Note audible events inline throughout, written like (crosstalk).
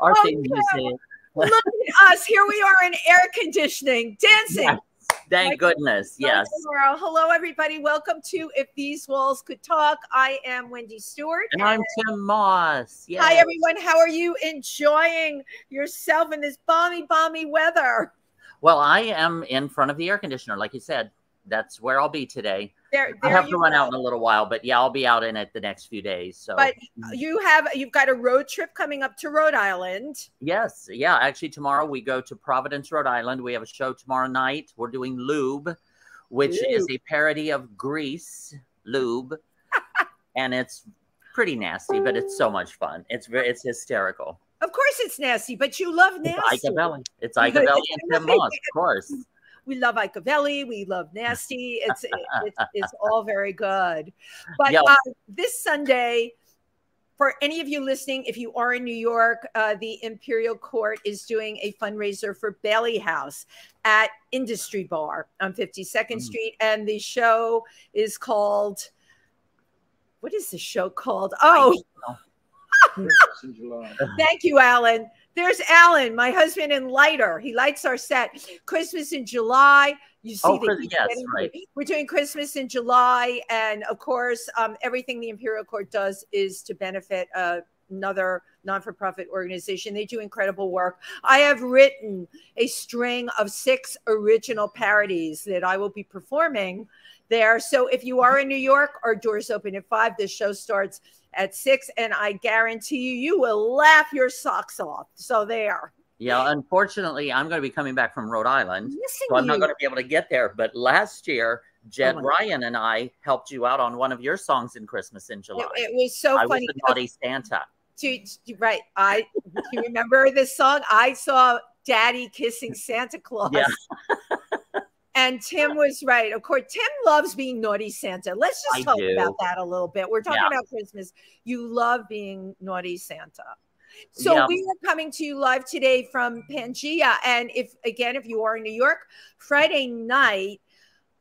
Our Oh, theme yeah. music. Look at us. Here we are in air conditioning, dancing. Yes. Thank goodness. Yes. tomorrow. Hello, everybody. Welcome to If These Walls Could Talk. I am Wendy Stuart. And I'm Tym Moss. Yes. Hi, everyone. How are you enjoying yourself in this balmy, balmy weather? Well, I am in front of the air conditioner, like you said. That's where I'll be today. There, I have to run go. out in a little while, but yeah, I'll be out in it the next few days. So, But you have you've got a road trip coming up to Rhode Island. yes, yeah. Actually, tomorrow we go to Providence, Rhode Island. We have a show tomorrow night. We're doing Lube, which is a parody of Grease, Lube, (laughs) and it's pretty nasty, but it's so much fun. It's very, it's hysterical. Of course, it's nasty, but you love It's nasty. Icabelli. It's (laughs) Icabelli and Tym Moss, of course. We love Icavelli. We love nasty. It's it's, it's all very good. But Yeah. uh, this Sunday, for any of you listening, if you are in New York, uh, the Imperial Court is doing a fundraiser for Bailey House at Industry Bar on 52nd Mm. Street, and the show is called. What is the show called? Oh. (laughs) Thank you, Alan. There's Alan, my husband and lighter. He lights our set. Christmas in July. You see, Oh, he's yes, right. We're doing Christmas in July, and of course, um, everything the Imperial Court does is to benefit uh, another non-for-profit organization. They do incredible work. I have written a string of six original parodies that I will be performing there. So if you are in New York, our doors open at five. The show starts at six, and I guarantee you, you will laugh your socks off. So there. Yeah, unfortunately, I'm going to be coming back from Rhode Island, Missing so I'm not you. going to be able to get there. But last year, Jed Oh Ryan and I helped you out on one of your songs in Christmas in July. It, it was so I was funny. the naughty Santa. to, to- right. I do you remember this song? I saw Daddy kissing Santa Claus. Yeah. (laughs) And Tym was right. Of course, Tym loves being naughty Santa. Let's just I talk do. about that a little bit. We're talking Yeah. about Christmas. You love being naughty Santa. So Yeah. we are coming to you live today from Pangea. And if again, if you are in New York, Friday night,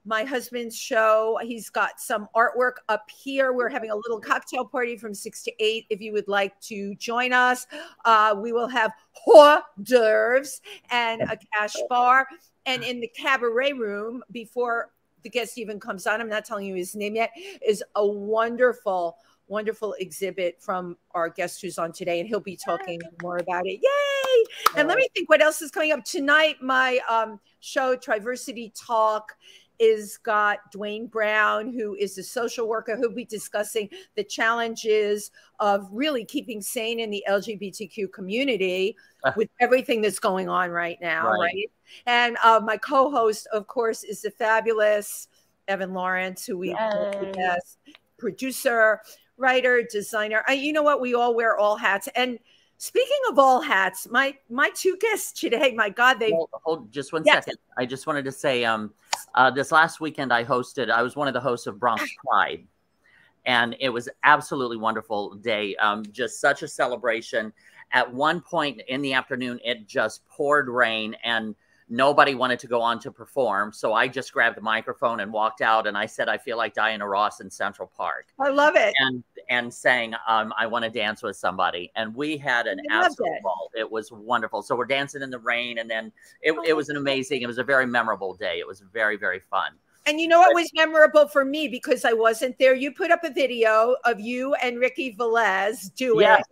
my husband's show. He's got some artwork up here. We're having a little cocktail party from six to eight. If you would like to join us, uh, we will have hors d'oeuvres and a cash bar. And in the cabaret room, before the guest even comes on, I'm not telling you his name yet, is a wonderful, wonderful exhibit from our guest who's on today. And he'll be talking more about it. Yay! And let me think what else is coming up tonight. My um, show, Triversity Talk, is got Dwayne Brown, who is a social worker who'll be discussing the challenges of really keeping sane in the LGBTQ community Ah. with everything that's going on right now, Right. right? And uh, my co-host, of course, is the fabulous Evan Lawrence, who we Yay. as producer, writer, designer. I, you know what? We all wear all hats. And speaking of all hats, my my two guests today, my God, they Hold, hold just one second. Yes. I just wanted to say, um, uh, this last weekend I hosted. I was one of the hosts of Bronx Pride, and it was absolutely wonderful day. Um, just such a celebration. At one point in the afternoon, it just poured rain, and nobody wanted to go on to perform. So I just grabbed the microphone and walked out, and I said, "I feel like Diana Ross in Central Park." I love it. and and saying um, I want to dance with somebody, and we had an I absolute it. ball. It was wonderful. So we're dancing in the rain, and then it, it was an amazing. It was a very memorable day. It was very very fun. And you know what was memorable for me because I wasn't there? You put up a video of you and Ricky Velez doing Yes.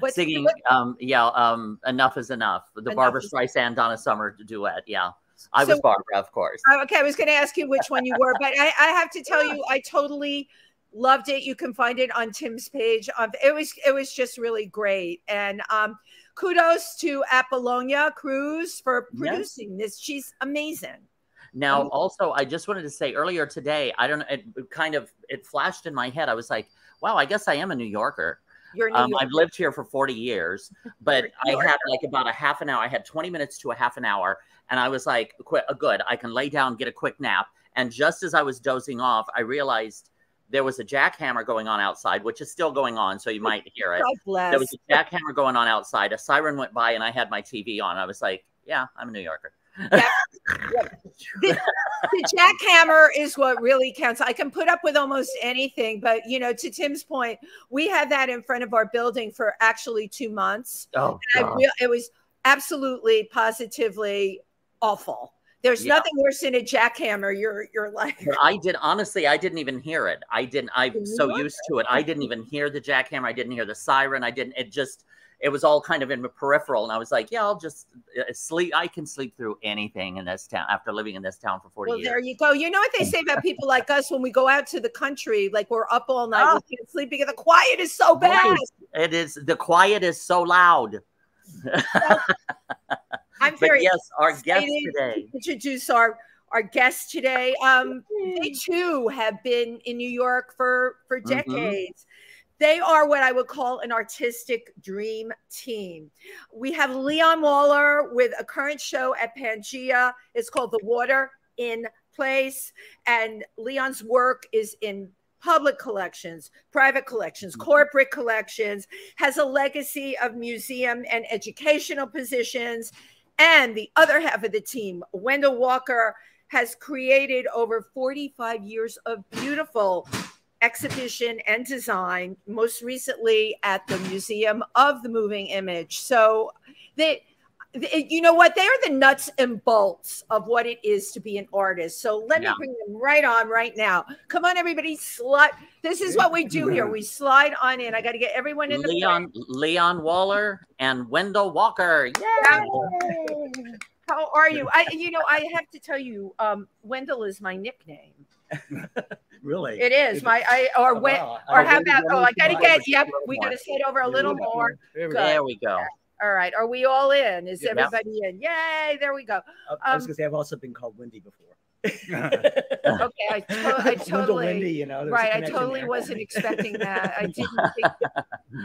What's- Singing, what- um, yeah, um, enough is enough. The Enough Barbara is- Streisand Donna Summer duet. Yeah, I So- was Barbara, of course. Uh, Okay, I was going to ask you which one you were, but I, I have to (laughs) tell you, I totally loved it. You can find it on Tym's page. Um, it was it was just really great, and um, kudos to Apollonia Cruz for Yes. producing this. She's amazing. Now, Um, also, I just wanted to say earlier today, I don't know, it kind of it flashed in my head. I was like, wow, I guess I am a New Yorker. You're Um, I've lived here for 40 years, (laughs) but I had like about a half an hour. I had 20 minutes to a half an hour, and I was like, "Qu- uh, good, I can lay down, get a quick nap. And just as I was dozing off, I realized there was a jackhammer going on outside, which is still going on, so you might hear it. God bless. There was a jackhammer going on outside. A siren went by, and I had my TV on. I was like, yeah, I'm a New Yorker. This- the (laughs) jackhammer is what really counts. I can put up with almost anything, but you know, to Tym's point, we had that in front of our building for actually two months. Oh, I re- it was absolutely, positively awful. There's Yeah. nothing worse than a jackhammer. You're you're like I did honestly. I didn't even hear it. I didn't. I'm so used to it. I didn't even hear the jackhammer. I didn't hear the siren. I didn't. It just. It was all kind of in the peripheral, and I was like, "Yeah, I'll just uh, sleep. I can sleep through anything in this town after living in this town for 40 Well, years." there you go. You know what they say about people like us when we go out to the country, like we're up all night, Oh. we can't sleep because the quiet is so bad. It is. The quiet is so loud. I'm (laughs) very yes, our guest today. to introduce our our guest today. Um, they too have been in New York for for Mhm. decades. They are what I would call an artistic dream team. We have Leon Waller with a current show at Pangea. It's called The Water in Place, and Leon's work is in public collections, private collections, Mhm. corporate collections, has a legacy of museum and educational positions. And the other half of the team, Wendell Walker, has created over 45 years of beautiful exhibition and design, most recently at the Museum of the Moving Image. So they they- you know what? They are the nuts and bolts of what it is to be an artist. So let Yeah. me bring them right on right now. Come on, everybody, slide. This is what we do here. We slide on in. I got to get everyone in the Leon Leon Waller and Wendell Walker. Yeah. How are you? I, you know, I have to tell you, um, Wendell is my nickname. (laughs) Really? It is my, I or when, wow. or how about? Oh, I got to get. Yep, we got to sit over a little more. There we go. There we go. All right, are we all in? Is Yeah. everybody in? Yay! There we go. I, I was Um, gonna say I've also been called Wendy before. (laughs) Okay, I, to- I (laughs) totally. Wendy, you know, Right, I totally there. wasn't expecting that. I (laughs) didn't think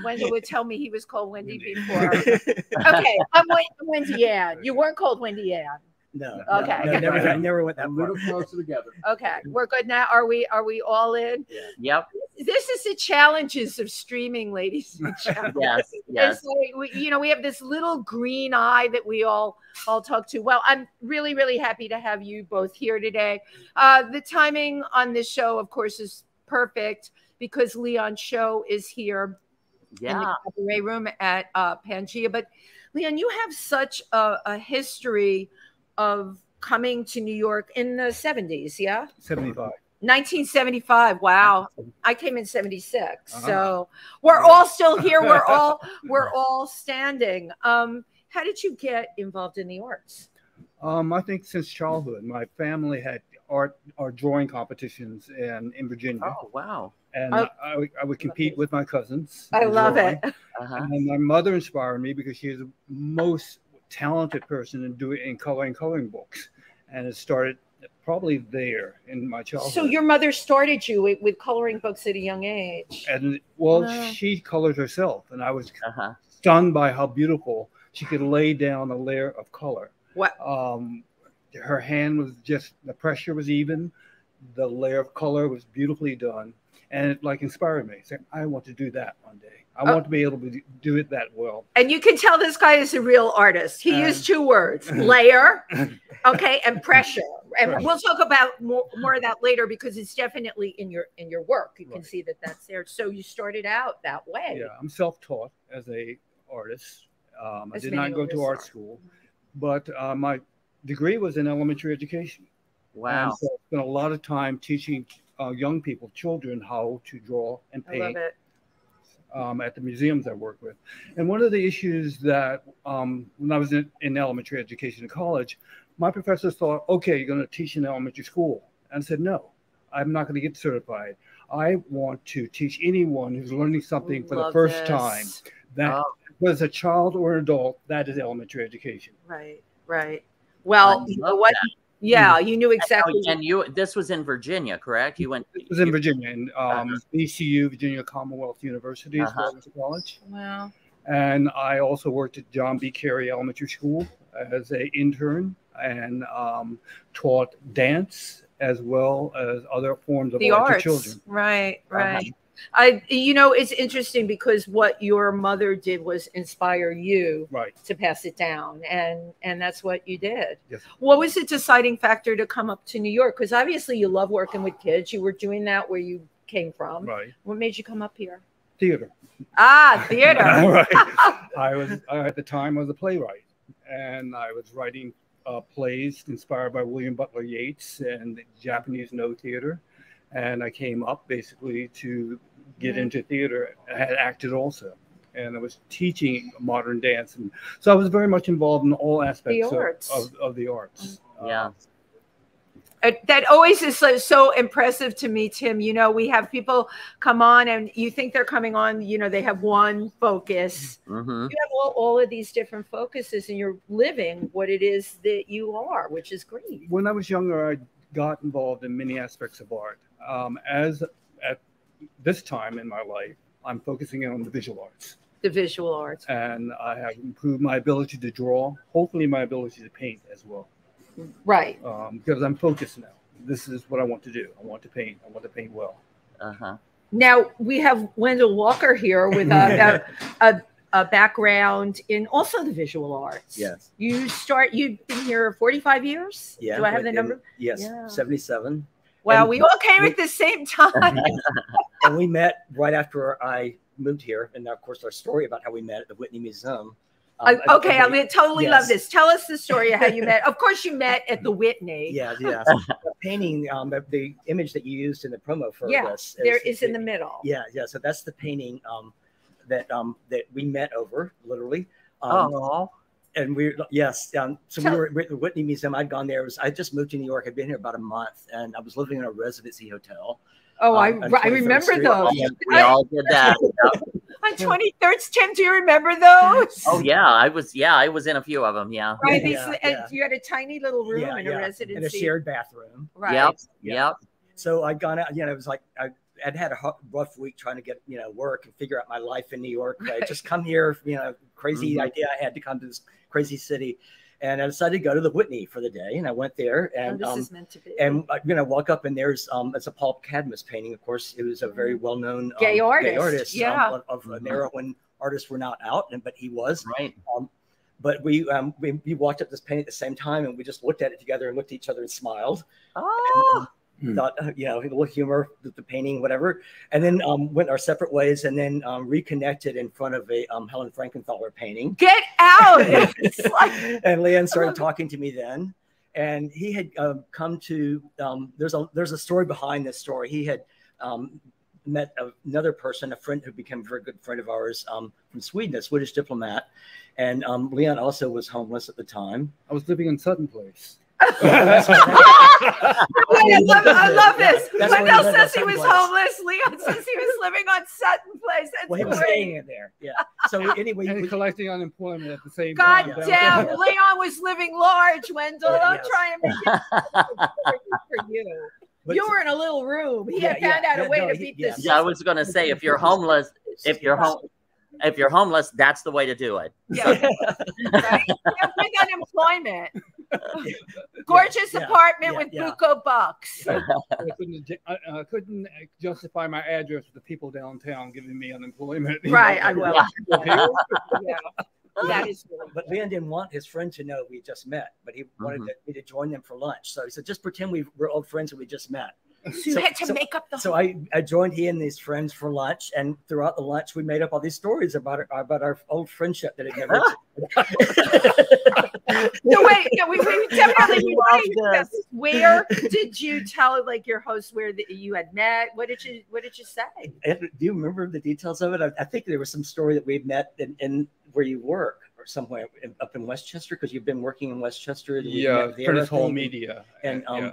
Wendy would tell me he was called Wendy Wendy. before. Okay, I'm Wen- Wendy Ann. You weren't called Wendy Ann. No, Okay. no, no, never, I (laughs) never went that little far. closer together. (laughs) Okay, we're good now. Are we? Are we all in? Yeah. Yep. This is the challenges of streaming, ladies and (laughs) gentlemen. Yes. Yes. It's like we, you know, we have this little green eye that we all all talk to. Well, I'm really, really happy to have you both here today. Uh, the timing on this show, of course, is perfect because Leon's show is here yeah. in the cabaret room at uh, Pangea. But Leon, you have such a, a history of coming to New York in the 70s, yeah? 75. 1975. Wow. I came in 76. Uh-huh. So we're all still here. We're (laughs) all we're all standing. Um, how did you get involved in the arts? Um, I think since childhood, my family had art art drawing competitions in, in Virginia, Oh wow. and Oh. I, would- I would compete with my cousins. I love drawing. it. Uh-huh. And my mother inspired me because she is the most talented person in doing in coloring coloring books, and it started probably there in my childhood. So your mother started you with, with coloring books at a young age. and well, Wow. she colored herself, and I was Uh-huh. stunned by how beautiful she could lay down a layer of color. What? Um, her hand was just the pressure was even, the layer of color was beautifully done, and it like inspired me. Saying, I want to do that one day. I Oh. want to be able to do it that well. And you can tell this guy is a real artist. He Um, used two words: (laughs) layer, (laughs) okay, and pressure. And Right. we'll talk about more, more of that later because it's definitely in your in your work. You can see that that's there. So you started out that way. Yeah, I'm self-taught as a artist. Um, I did not go to art are. school, but uh, my degree was in elementary education. Wow. And so I spent a lot of time teaching uh, young people, children, how to draw and I love paint it. um, at the museums I work with. And one of the issues that um, when I was in, in elementary education in college, my professors thought, okay, you're going to teach in elementary school. And I said, no, I'm not going to get certified. I want to teach anyone who's learning something for the first this. time. That Oh. whether it's a child or an adult, that is elementary education. Right, right. Well, you know what? that. Yeah, you knew exactly. now- And you, this was in Virginia, correct? You went. It was in you- Virginia, in um, VCU, Virginia Commonwealth University, is where I college. Wow. And I also worked at John B. Cary Elementary School as an intern and um, taught dance as well as other forms of The art arts. to children. Right, right. I, you know, it's interesting because what your mother did was inspire you Right. to pass it down, and and that's what you did. Yes. What was the deciding factor to come up to New York? Because obviously you love working with kids. You were doing that where you came from. Right. What made you come up here? Theater. Ah, (laughs) theater. right. (laughs) I was I, at the time was a playwright, and I was writing uh, plays inspired by William Butler Yeats and Japanese Noh theater, and I came up basically to get into theater. I had acted also, and I was teaching modern dance, and so I was very much involved in all aspects of, arts. of, of the arts. Yeah. Uh, Uh, that always is so, so impressive to me, Tym. You know, we have people come on and you think they're coming on, you know, they have one focus. hmm You have all, all of these different focuses and you're living what it is that you are, which is great. when I was younger, I got involved in many aspects of art. Um, as at this time in my life, I'm focusing in on the visual arts, The visual arts. and I have improved my ability to draw. Hopefully, my ability to paint as well, Right. um, because I'm focused now. This is what I want to do. I want to paint. I want to paint well. Uh-huh. Now we have Wendell Walker here with a, a, (laughs) a, a background in also the visual arts. Yes. You start, you've been here 45 years? Yeah. Do I have the and- number? Yes. Yeah. 77. Wow, and we all came we- at the same time. (laughs) and we met right after I moved here. And of course, our story about how we met at the Whitney Museum. Um, okay, I mean, totally yes. love this. Tell us the story of how you met. Of course, you met at the Whitney. Yeah, (laughs) yeah. the painting, um, the, the image that you used in the promo for Yeah, this. there is in the middle. Yeah, yeah. So that's the painting um, that um, that we met over, literally. Um, Oh. And we yes um, so we were at the whitney museum i'd gone there was i just moved to new york i'd been here about a month and i was living in a residency hotel Oh, I, Um, on I remember Street. those. Yeah. We all did that. (laughs) On 23rd, Tym, do you remember those? Oh yeah, I was. Yeah, I was in a few of them. Yeah. Right, Yeah, these, and you had a tiny little room in a residency. a shared bathroom right. Yep. Yeah. Yep. so i'd gone out you know it was like I, i'd had a rough week trying to get you know work and figure out my life in new york i Right. just come here you know crazy Mhm. idea i had to come to this crazy city and i decided to go to the whitney for the day and i went there Oh, and this um, is meant to be. and uh, you know walk up and there's um it's a paul cadmus painting of course it was a very well-known um, Mm-hmm. Gay artist, artist yeah. um, of, of an era when artists were not out and but he was Right. um but we um we, we walked up this painting at the same time and we just looked at it together and looked at each other and smiled Oh. and thought uh, you know a little humor with the painting whatever and then um went our separate ways and then um reconnected in front of a um helen frankenthaler painting Get out. (laughs) like, and Leon started (laughs) talking to me then, and he had um, come to. Um, there's a there's a story behind this story. He had um, met a, another person, a friend who became a very good friend of ours um, from Sweden, a Swedish diplomat, and um, Leon also was homeless at the time. I was living in Sutton Place. I love, I love this. That's Wendell says he was Place. homeless. Leon says he was living on Sutton Place. That's Well, he was staying in there. Yeah. So anyway, and we- collecting unemployment at the same God time. damn, Leon was living large, Wendell. Yeah, Don't yes. try and make it (laughs) for you. but- You were in a little room. He had found yeah. out a way no, to he- beat yeah. this. Yeah, I was gonna say if you're homeless, if you're home, if you're homeless, that's the way to do it. Yeah, (laughs) right? Yeah, big unemployment. (laughs) Gorgeous yeah, apartment yeah, with yeah. buco bucks. (laughs) I couldn't, I, I couldn't justify my address with the people downtown giving me unemployment. (laughs) Right, know. I will. Yeah. yeah, that is really But Leon didn't want his friend to know we just met, but he wanted Mhm. to, me to join them for lunch. So he said, just pretend we were old friends and we just met. So you had to so- make up the So I, I joined he and these friends for lunch, and throughout the lunch, we made up all these stories about our, about our old friendship that had never. No, wait, yeah, we, we (laughs) definitely we love this. Where did you tell like your host where the, you had met? What did you What did you say? And Do you remember the details of it? I, I think there was some story that we met in, in where you work or somewhere in, up in Westchester because you've been working in Westchester. that we Yeah, met there, Prentice Hall. Media. And um, yeah.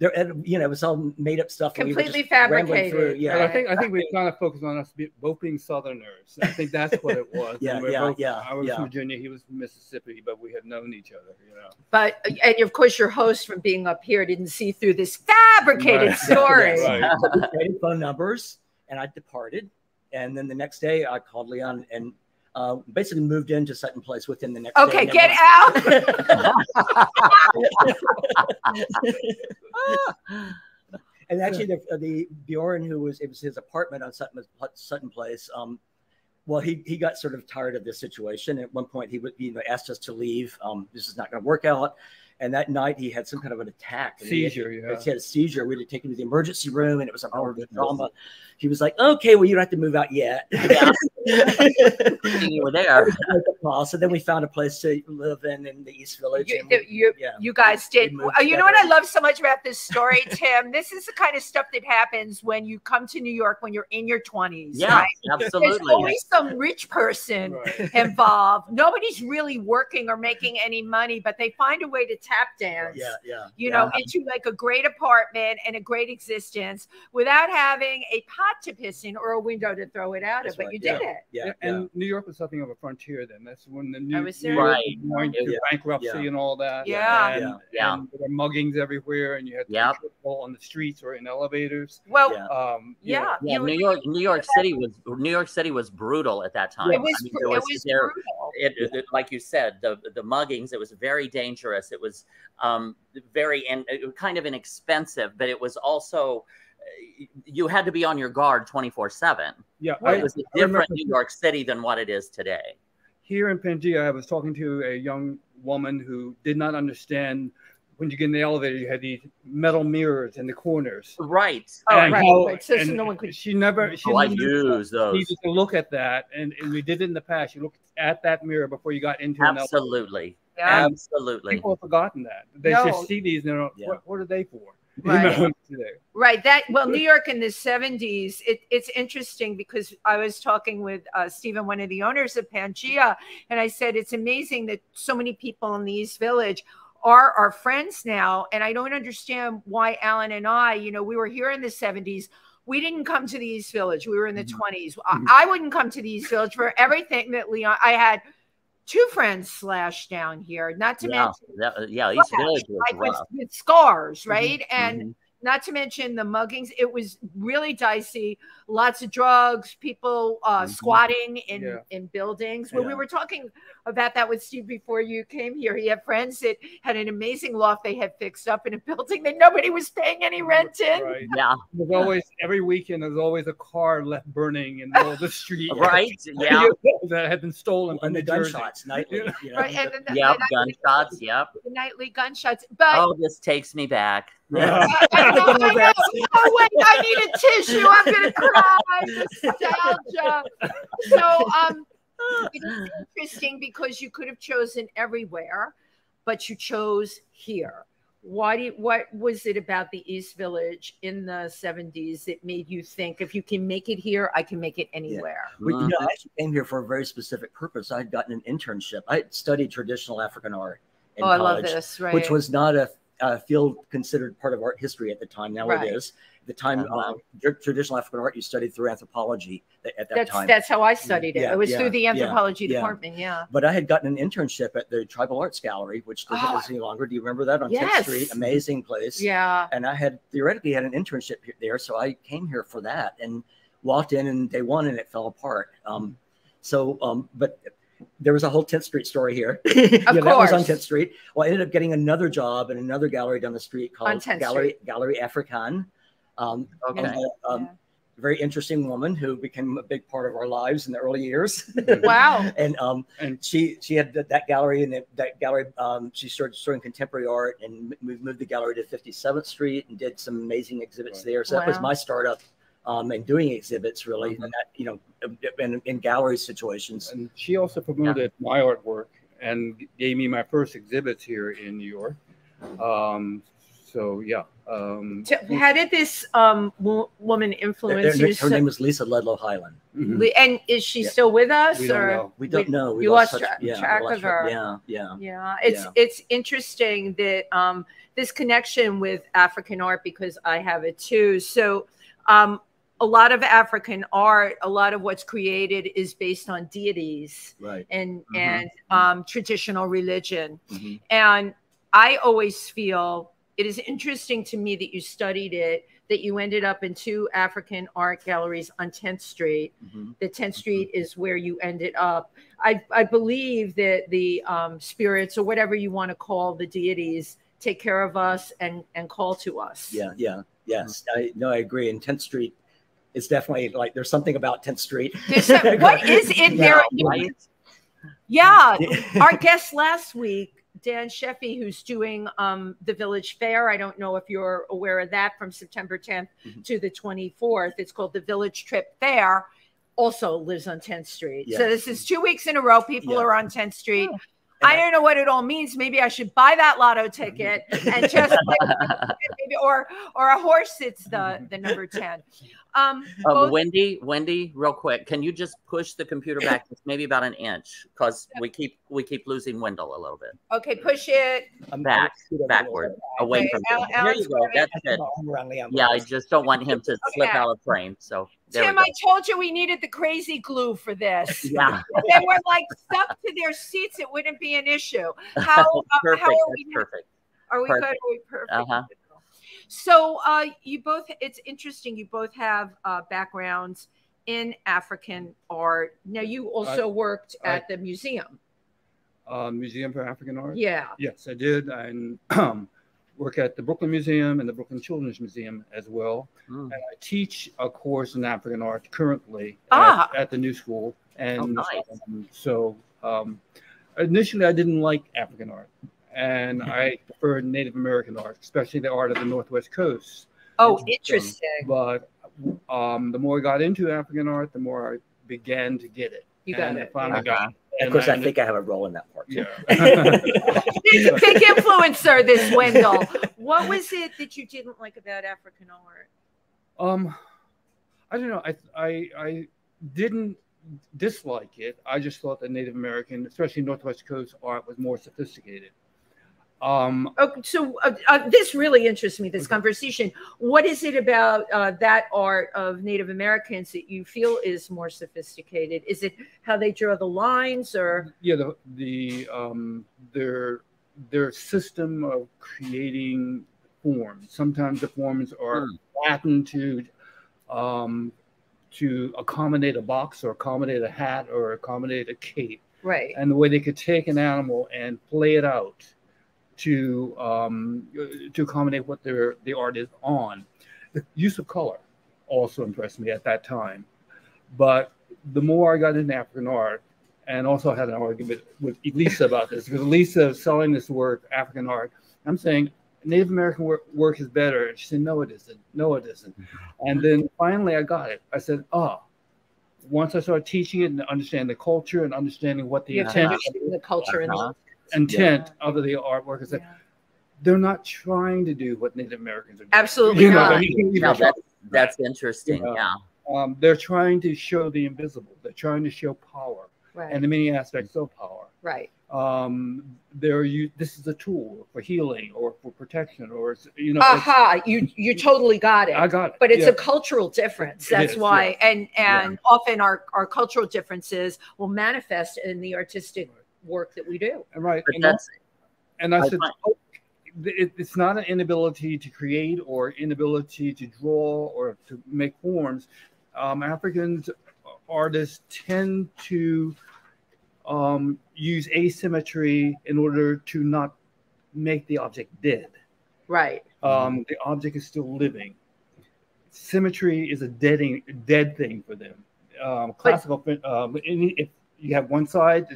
There, and, you know, it was all made up stuff. and we were Completely Through. fabricated. Yeah, But I think I think we kind of focused on us both being Southerners. I think that's what it was. (laughs) Yeah, we're yeah, both- yeah, I was yeah. from Virginia. He was from Mississippi, but we had known each other. You know. But and of course, your host from being up here didn't see through this fabricated Right. (laughs) story. Right. we traded phone numbers, and I departed. And then the next day, I called Leon and uh, basically moved into Sutton Place within the next. Okay, day. get out. (laughs) and actually, the, the Bjorn, who was it was his apartment on Sutton, Sutton Place. Um, well, he he got sort of tired of this situation. At one point, he would you know asked us to leave. Um, this is not going to work out. And that night, he had some kind of an attack. And he had- Seizure, yeah. He had a seizure. We had to take him to the emergency room, and it was a Oh, horrible goodness. drama. He was like, "Okay, well, you don't have to move out yet." Yeah. (laughs) you were there. so then we found a place to live in in the East Village. You, we- you, yeah. you guys did. We moved Uh, You know what I love so much about this story, Tym? This is the kind of stuff that happens when you come to New York when you're in your 20s. Yeah, right? There's always some rich person Right. involved. Nobody's really working or making any money, but they find a way to tap dance. yeah, yeah. You yeah. know, into like a great apartment and a great existence without having a pot to piss in or a window to throw it out That's of. But right, you did it. Yeah, and New York was something of a frontier then. That's when the New, was New. York Right. was going through Yeah. bankruptcy Yeah. and all that. Yeah. And, Yeah. Yeah. and there were muggings everywhere, and you had to Yep. be careful on the streets or in elevators. Well, Yeah. Um, you know, yeah. Yeah, New York, New York City was New York City was brutal at that time. It was, I mean, bru- there it was there- brutal. it, it- like you said, the the muggings. It was very dangerous. It was um, very and kind of inexpensive, but it was also you had to be on your guard twenty four seven. yeah. It was a I remember different New York City than what it is today. here in Pangea, I was talking to a young woman who did not understand when you get in the elevator, you had these metal mirrors in the corners. Right. Oh, And right, how- right. So, so and no one could. She never. Oh, she Oh, I never use those. needed to look at that, and, and we did it in the past. You looked at that mirror before you got into an elevator. Absolutely. Yeah. Absolutely. People have forgotten that. They No. just see these and they're like, Yeah. what, what are they for? (laughs) You Right. know. Right. That well, New York in the seventies. It, it's interesting because I was talking with uh, Stephen, one of the owners of Pangea, and I said it's amazing that so many people in the East Village are our friends now, and I don't understand why Alan and I, you know, we were here in the seventies. We didn't come to the East Village. We were in the Mhm. 20s. Mhm. I, I wouldn't come to the East Village for everything that Leon. I had two friends slashed down here, not to Yeah. mention That- yeah. East Village was like with, rough. with scars, right? And Mhm. not to mention the muggings. It was really dicey. Lots of drugs, people uh, Mhm. squatting in Yeah. in buildings. When we were talking about that with Steve before you came here, he had friends that had an amazing loft they had fixed up in a building that nobody was paying any rent in. Right. Yeah. There's always every weekend. There's always a car left burning in the middle of the street. (laughs) Right. (laughs) Yeah. that had been stolen from and the gunshots (laughs) nightly. Yeah. You know, Right, and then the, Yep. the Gunshots. Yep. the nightly gunshots. But Oh, this takes me back. Yeah. I know, I know. Oh wait, I need a tissue. I'm gonna cry. Nostalgia. So um, it's interesting because you could have chosen everywhere, but you chose here. Why do you, what was it about the East Village in the 70s that made you think if you can make it here, I can make it anywhere? We, you know, I actually came here for a very specific purpose. I had gotten an internship. I had studied traditional African art in oh, I college, love this. Right. which was not a, a field considered part of art history at the time. Now Right. it is. The time, Uh-huh. um, tr- traditional African art you studied through anthropology at at that that's time. that's how I studied it. Yeah, it was yeah, through the anthropology yeah. department. Yeah. but I had gotten an internship at the Tribal Arts Gallery, which doesn't Oh. exist any longer. Do you remember that on 10th Yes. Street? Amazing place. Yeah. and I had theoretically had an internship there, so I came here for that and walked in and day one and it fell apart. Um, so, um, but there was a whole 10th Street story here. (laughs) of Yeah, that was on 10th Street. Well, I ended up getting another job in another gallery down the street called 10th Gallery Gallery African. Um, Okay. and, uh, um, Yeah. Very interesting woman who became a big part of our lives in the early years. (laughs) Wow. and um, And- she she had that, that gallery and that, that gallery um, she started showing contemporary art and m- we moved the gallery to 57th street and did some amazing exhibits Right. there so that was my startup um, and doing exhibits really Mhm. and that you know in, in gallery situations And she also promoted my artwork and gave me my first exhibits here in New York. Um, so yeah. Um, T- How did this um, wo- woman influence her, you? her name was lisa ludlow highland mhm. And is she Yeah. still with us? We don't know. we don't We- know we you lost tra- yeah, track lost of track- her. yeah yeah Yeah, it's Yeah. it's interesting that um, this connection with African art because I have it too. So um, a lot of African art, a lot of what's created is based on deities right and Mhm. and um, traditional religion. Mhm. And I always feel it is interesting to me that you studied it, that you ended up in two African art galleries on 10th Street. Mhm. The 10th Street is where you ended up. I, I believe that the um, spirits or whatever you want to call the deities take care of us and, and call to us. yeah yeah Yes, I no, I agree. And 10th Street is definitely like there's something about 10th Street. There's some- what is it (laughs) there? Right? Yeah, (laughs) our guest last week, Dan Sheffy, who's doing um, the Village Fair. I don't know if you're aware of that from September 10th Mhm. to the 24th. It's called the Village Trip Fair. Also lives on 10th Street. So this is two weeks in a row. People Yeah. are on 10th Street. And I I- don't know what it all means. Maybe I should buy that lotto (laughs) ticket and just (laughs) (laughs) maybe, or or a horse. It's the the number 10. Um, both- Wendy, Wendy, real quick, can you just push the computer back maybe about an inch because we keep we keep losing Wendell a little bit okay, push it. Back, I'm gonna scoot over a little backward, away Okay, from Al- you. There Alan's you go. That's I it. put my arm around Leon Yeah, I just don't want him to slip out of frame. So there Tym, we I told you we needed the crazy glue for this. (laughs) Yeah, they were like stuck to their seats. It wouldn't be an issue. (laughs) How, uh, perfect. how are we? perfect. Are we good? Are we perfect? Uh-huh. So, uh, you both. It's interesting. You both have uh, backgrounds in African art. Now, you also worked I- at the museum. Uh, Museum for African Art. Yeah. Yes, I did. And um, work at the Brooklyn Museum and the Brooklyn Children's Museum as well. Mm. And I teach a course in African art currently Ah. at, at the new school. And Oh, nice. um, so um, initially, I didn't like African art, and I preferred Native American art, especially the art of the Northwest Coast. Oh, Interesting. interesting. But um, the more I got into African art, the more I began to get it. You got and it. finally got Uh-huh. Of course, I I- think I have a role in that part. too. Yeah. (laughs) (laughs) Big influencer, this Wendell. What was it that you didn't like about African art? Um, I don't know. I I I didn't dislike it. I just thought that Native American, especially Northwest Coast art, was more sophisticated. Um, Oh, so uh, uh, this really interests me. This conversation. What is it about uh, that art of Native Americans that you feel is more sophisticated? Is it how they draw the lines, or yeah, the the um their their system of creating forms. Sometimes the forms are Hmm. flattened to um to accommodate a box or accommodate a hat or accommodate a cape. right? and the way they could take an animal and play it out to um, to accommodate what their the art is on. The use of color also impressed me at that time, but the more I got into African art, and also had an argument with Elisa about this because Elisa is selling this work, African art. I'm saying Native American work, work is better, and she said, "No, it isn't. No, it isn't." And then finally, I got it. I said, "Oh." Once I started teaching it and understanding the culture and understanding what the to understand the culture and Uh-huh. The intent of the artwork is that Yeah. they're not trying to do what Native Americans are doing. Absolutely You know, not. I mean, you Yeah, that's, that's interesting. Yeah. Yeah. um, they're trying to show the invisible. They're trying to show power right, and the many aspects of power. right. Um, they're you. This is a tool for healing or for protection or it's, you know. it's- Aha! You you totally got it. I got it. but it's yeah. a cultural difference that's is, why and Yeah. and often our our cultural differences will manifest in the artistic work that we do right. But And, that's and I I said, oh, it, it's not an inability to create or inability to draw or to make forms. Um, Africans artists tend to um, use asymmetry in order to not make the object dead. right Um, the object is still living. Symmetry is a deading, dead thing for them. Um, classical, um, any- if you have one side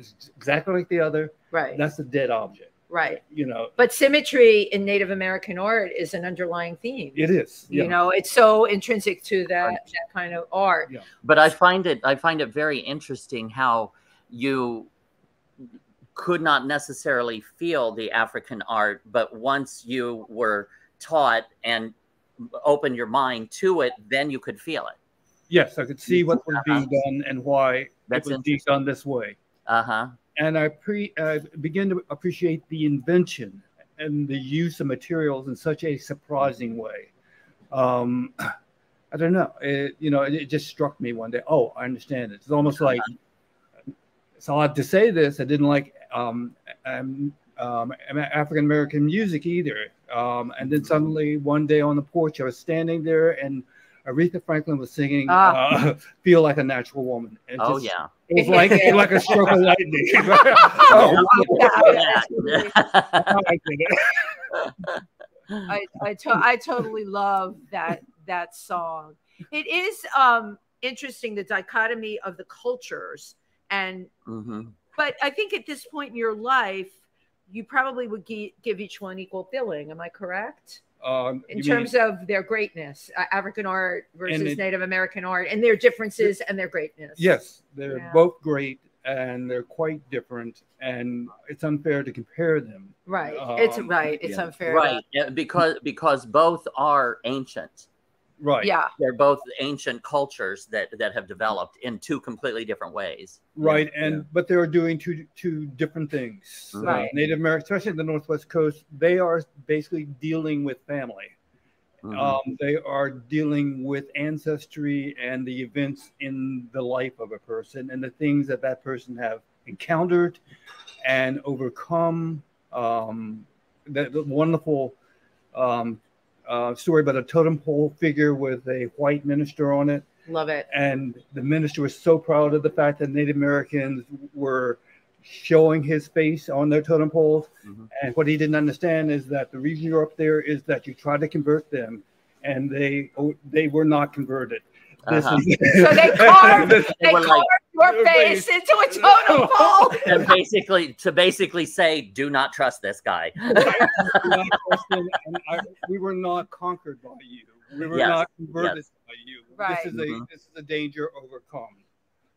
it's exactly like the other, right. That's a dead object. right. You know, but symmetry in native american art is an underlying theme. It is. you know it's so intrinsic to that that kind of art. But I find it I find it very interesting how you could not necessarily feel the African art, but once you were taught and opened your mind to it, then you could feel it. Yes, I could see what was being uh-huh. done and why That's it was being done this way. Uh huh. and I pre I begin to appreciate the invention and the use of materials in such a surprising way. Um, I don't know. It, you know, it, it just struck me one day. Oh, I understand it. It's almost like it's odd to say this. I didn't like um, um, um, African American music either. Um, and then suddenly one day on the porch, I was standing there and Aretha Franklin was singing Ah. uh, (laughs) "Feel Like a Natural Woman." It Oh just- yeah. it was like like a stroke of lightning. (laughs) (laughs) oh, I. I I, to- I totally love that that song. It is um interesting the dichotomy of the cultures and hmm but I think at this point in your life you probably would gi- give each one equal billing. Am I correct? Um, In terms mean- of their greatness, uh, African art versus it- Native American art, and their differences and their greatness. yes, they're Yeah. both great and they're quite different, and it's unfair to compare them. right. it's Um, right. It's yeah. unfair. Right, yeah, because because both are ancient. Right. Yeah. They're both ancient cultures that that have developed in two completely different ways. Right, Yeah, and yeah. but they're doing two two different things. Uh, Right. Native Americans, especially the Northwest Coast, they are basically dealing with family. Mhm. Um, they are dealing with ancestry and the events in the life of a person and the things that that person have encountered and overcome. Um, that the wonderful um, uh, story about a totem pole figure with a white minister on it Love it. and the minister was so proud of the fact that Native Americans were showing his face on their totem poles. Mhm. And what he didn't understand is that the reason you're up there is that you try to convert them, and they oh, they were not converted. This Uh-huh. is- So they (laughs) carved- This- They carved like- your Your face face. into a totem (laughs) pole. and basically to basically say, do not trust this guy. (laughs) not question, and I, we were not conquered by you. We were Yes, not converted yes. by you. Right. This is a Mhm. this is a danger overcome.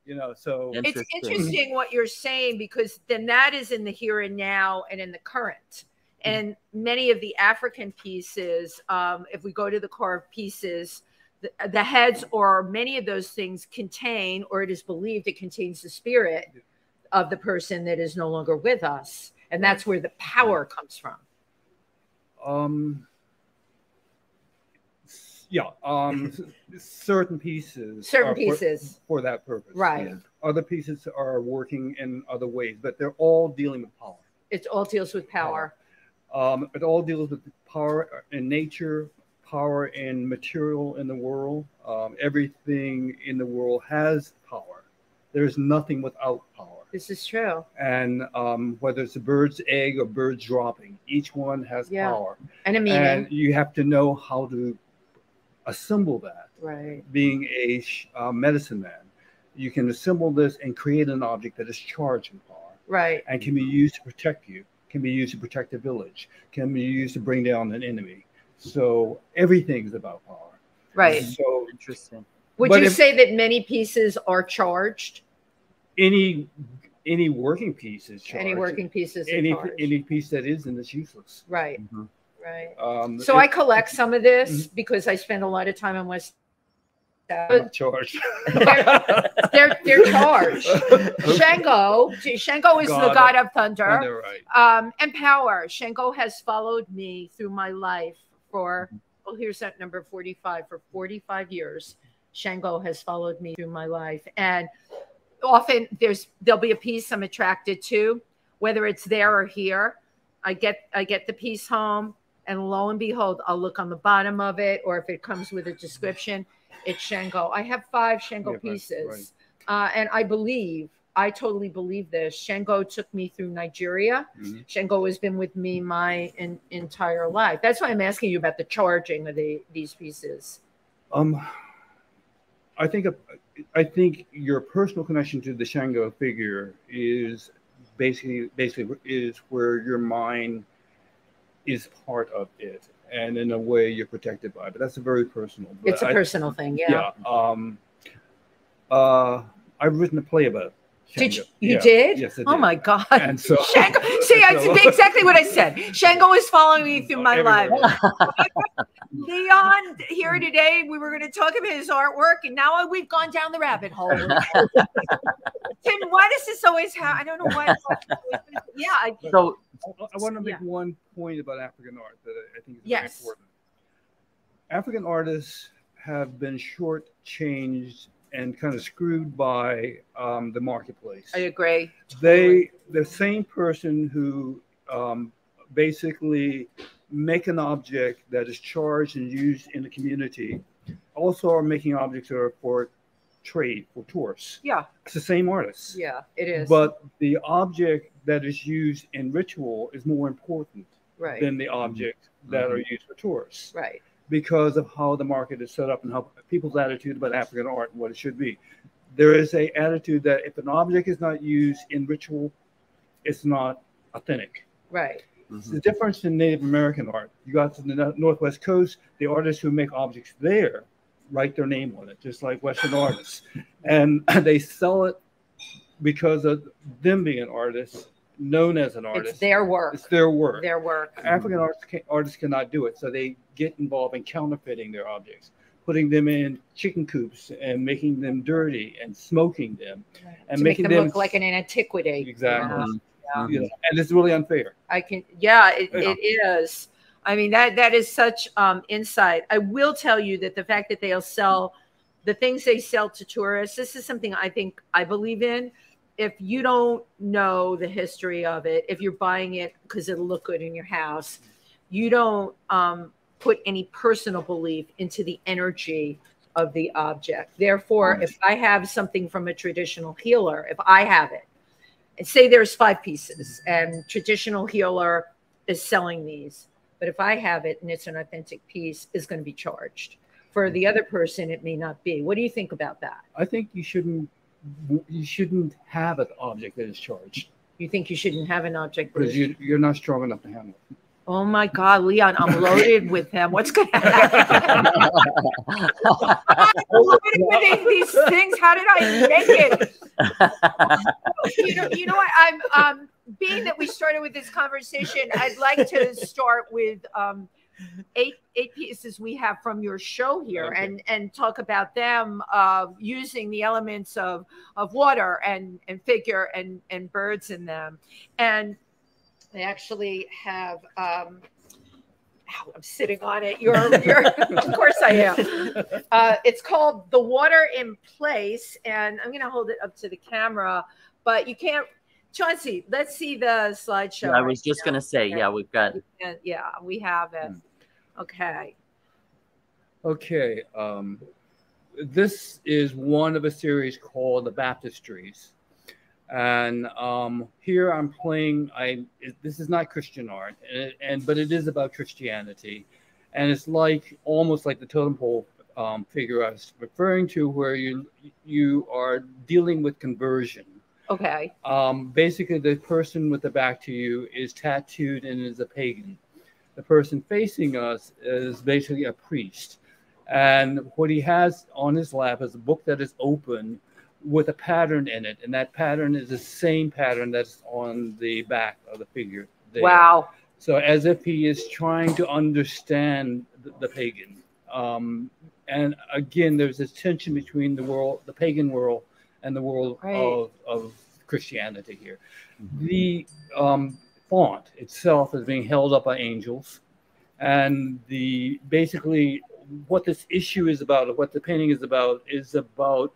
You know, so And- It's Interesting. interesting what you're saying because then that is in the here and now and in the current. And many of the African pieces, um, if we go to the carved pieces, the, the heads or many of those things contain, or it is believed it contains the spirit of the person that is no longer with us. And that's where the power comes from. Um, yeah, um, (laughs) certain pieces. Certain are for- pieces. For, that purpose. Right. Yeah. Other pieces are working in other ways, but they're all dealing with power. It all deals with power. Um, it all deals with power in nature, power and material in the world. Um, everything in the world has power. There's nothing without power. This is true. And um, whether it's a bird's egg or birds dropping, each one has Yeah. power. And a meaning. And you have to know how to assemble that. right. Being a uh, medicine man, you can assemble this and create an object that is charged in power Right. and can be used to protect you, can be used to protect a village, can be used to bring down an enemy. So everything's about power. Right. So Interesting. Would you if- say that many pieces are charged? any any working piece is charged. Any working pieces are any charged? any piece that isn't is useless. right. Mhm. Right. Um, So it- I collect some of this Mm-hmm. because I spend a lot of time in West. I'm not charged. They're they're charged. (laughs) Shango, Shango is the God god of Oh, thunder. right. Um, and power. Shango has followed me through my life for well, here's that number 45 for 45 years. Shango has followed me through my life, and often there's there'll be a piece I'm attracted to, whether it's there or here. I get I get the piece home, and lo and behold, I'll look on the bottom of it, or if it comes with a description, it's Shango. I have five Shango Yeah, right, pieces, uh, and I believe I totally believe this. Shango took me through Nigeria. Mhm. Shango has been with me my en- entire life. That's why I'm asking you about the charging of the these pieces. Um, I think I think your personal connection to the Shango figure is basically basically is where your mind is part of it, and in a way you're protected by. it. But that's a very personal. It's a I- personal thing, yeah. yeah. Um, uh, I've written a play about. Did you, you Yeah, did? Yes, I Oh my god. And so Shango, see, I (laughs) so- exactly what I said. Shango is following me through my life. (laughs) Leon here today, we were going to talk about his artwork, and now we've gone down the rabbit hole. (laughs) Tym, why does this always happen? I don't know why. yeah, I, So I, I want to make Yeah. one point about African art that I I think is Yes. very important. African artists have been shortchanged and kind of screwed by um, the marketplace. I agree. They, the same person who um, basically make an object that is charged and used in the community, also are making objects that are for trade for tourists. Yeah, It's the same artists. yeah, it is. But the object that is used in ritual is more important. Right. than the object that are used for tourists Right. Because of how the market is set up and how people's attitude about African art and what it should be. There is a attitude that if an object is not used in ritual, it's not authentic. Right. Mm-hmm. It's the difference in Native American art. You got to the Northwest Coast, the artists who make objects there write their name on it, just like Western artists. And (clears throat) they sell it because of them being an artist, known as an artist. It's their work. It's their work. Their work. African artists, can, artists cannot do it, so they get involved in counterfeiting their objects, putting them in chicken coops and making them dirty and smoking them and to make making them, them look like an antiquity. exactly. Mhm. Yeah. You know, and it's really unfair. I can, yeah, it, Yeah. it is. I mean, that that is such um, insight. I will tell you that the fact that they'll sell the things they sell to tourists, this is something I think I believe in. If you don't know the history of it, if you're buying it because it'll look good in your house, you don't um, put any personal belief into the energy of the object. Therefore, if I have something from a traditional healer, if I have it, and say there's five pieces and traditional healer is selling these but if i have it and it's an authentic piece is going to be charged. For the other person it may not be. What do you think about that? I think you shouldn't you shouldn't have an object that is charged you think you shouldn't have an object that because is- you, you're not strong enough to handle it. oh my god leon i'm loaded with them what's going to happen (laughs) I'm loaded with these things how did i make it you know, you know what? I'm um, being that we started with this conversation. I'd like to start with um, eight eight pieces we have from your show here, Okay. and and talk about them uh, using the elements of of water and and figure and and birds in them, and they actually have. Um, ow, I'm sitting on it. You're, you're (laughs) of course I am. Uh, it's called The Water in Place, and I'm going to hold it up to the camera, but you can't. Chauncey, let's see the slideshow. I was just going to say, yeah, we've got to. Yeah, we have it. Hmm. Okay. Okay, um, this is one of a series called the Baptistries, and um, here I'm playing. I this is not Christian art, and, and but it is about Christianity, and it's like almost like the totem pole um, figure I was referring to, where you you are dealing with conversion. Okay. Um, basically, the person with the back to you is tattooed and is a pagan. The person facing us is basically a priest. And what he has on his lap is a book that is open with a pattern in it. And that pattern is the same pattern that's on the back of the figure. there. Wow. So as if he is trying to understand the, the pagan. Um, and again, there's this tension between the world, the pagan world, and the world Right. of, of Christianity here. The um, font itself is being held up by angels, and the basically what this issue is about, what the painting is about, is about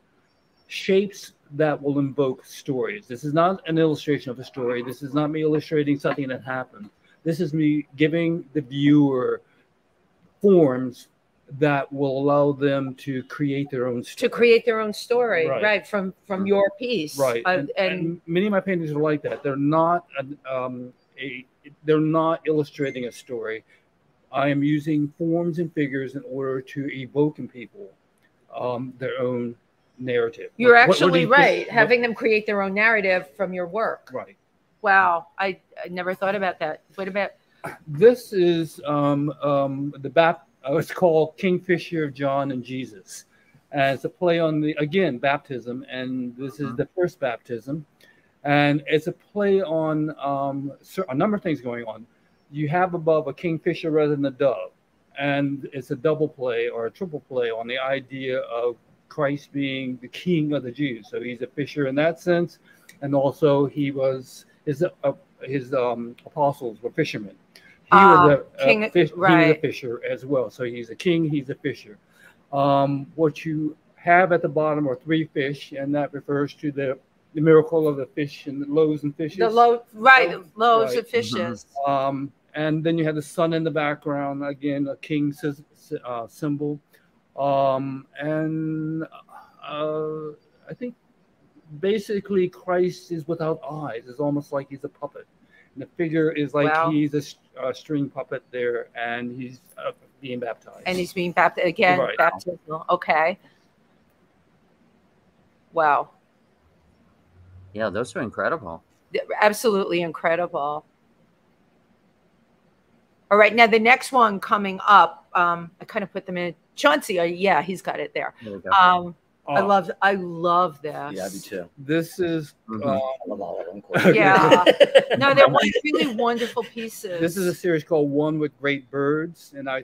shapes that will invoke stories. This is not an illustration of a story. This is not me illustrating something that happened. This is me giving the viewer forms that will allow them to create their own To story. create their own story, right? Right. from from your piece, right Uh, and, and, and many of my paintings are like that they're not um, a they're not illustrating a story i am using forms and figures in order to evoke in people um, their own narrative you're What- what do actually think- right. what- having them create their own narrative from your work. right Wow, I, I never thought about that. What about? this is um, um, the bap it's called kingfisher of john and jesus and it's a play on the again baptism and this is the first baptism. And it's a play on um, a number of things going on. You have above a kingfisher rather than a dove and it's a double play or a triple play on the idea of christ being the king of the jews. So he's a fisher in that sense and also he was his uh, his um, apostles were fishermen he Ah, was a, a king- fish, he was a right. fisher as well so he's a king he's a fisher um, what you have at the bottom are three fish and that refers to the the miracle of the fish and the loaves and fishes The low, right, Oh, loaves right. of fishes. um, and then you have the sun in the background again, a king sys- uh, symbol, um, and uh, I think basically Christ is without eyes. It's almost like he's a puppet, and the figure is like Wow. he's a, s- uh, string puppet there, and he's uh, being baptized. And he's being baptized again, Right. baptismal. Okay. Wow. Yeah, those are incredible. Absolutely incredible. All right. Now, the next one coming up, um, I kind of put them in. Chauncey, uh, yeah, he's got it there. There we go. Um, I Uh, love, I love this. Yeah, I do too. This is Mhm. uh, I love all of them. course. Yeah. (laughs) No, they're really wonderful pieces. This is a series called One with Great Birds, and I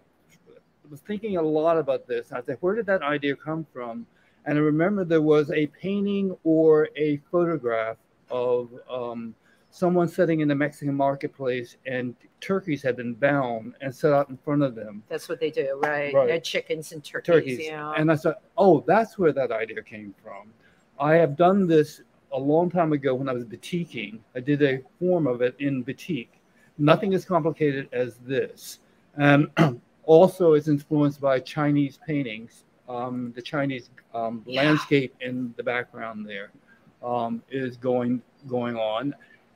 was thinking a lot about this. I said, where did that idea come from? And I remember there was a painting or a photograph of um, someone sitting in the Mexican marketplace, and turkeys had been bound and set out in front of them. That's what they do, right? Right. They're chickens and turkeys. Turkeys, Yeah. and I said, oh, that's where that idea came from. I have done this a long time ago when I was batiking. I did a form of it in batik. Nothing as complicated as this. And (clears throat) also, it's influenced by Chinese paintings. Um, the Chinese um, Yeah. landscape in the background there um, is going going on.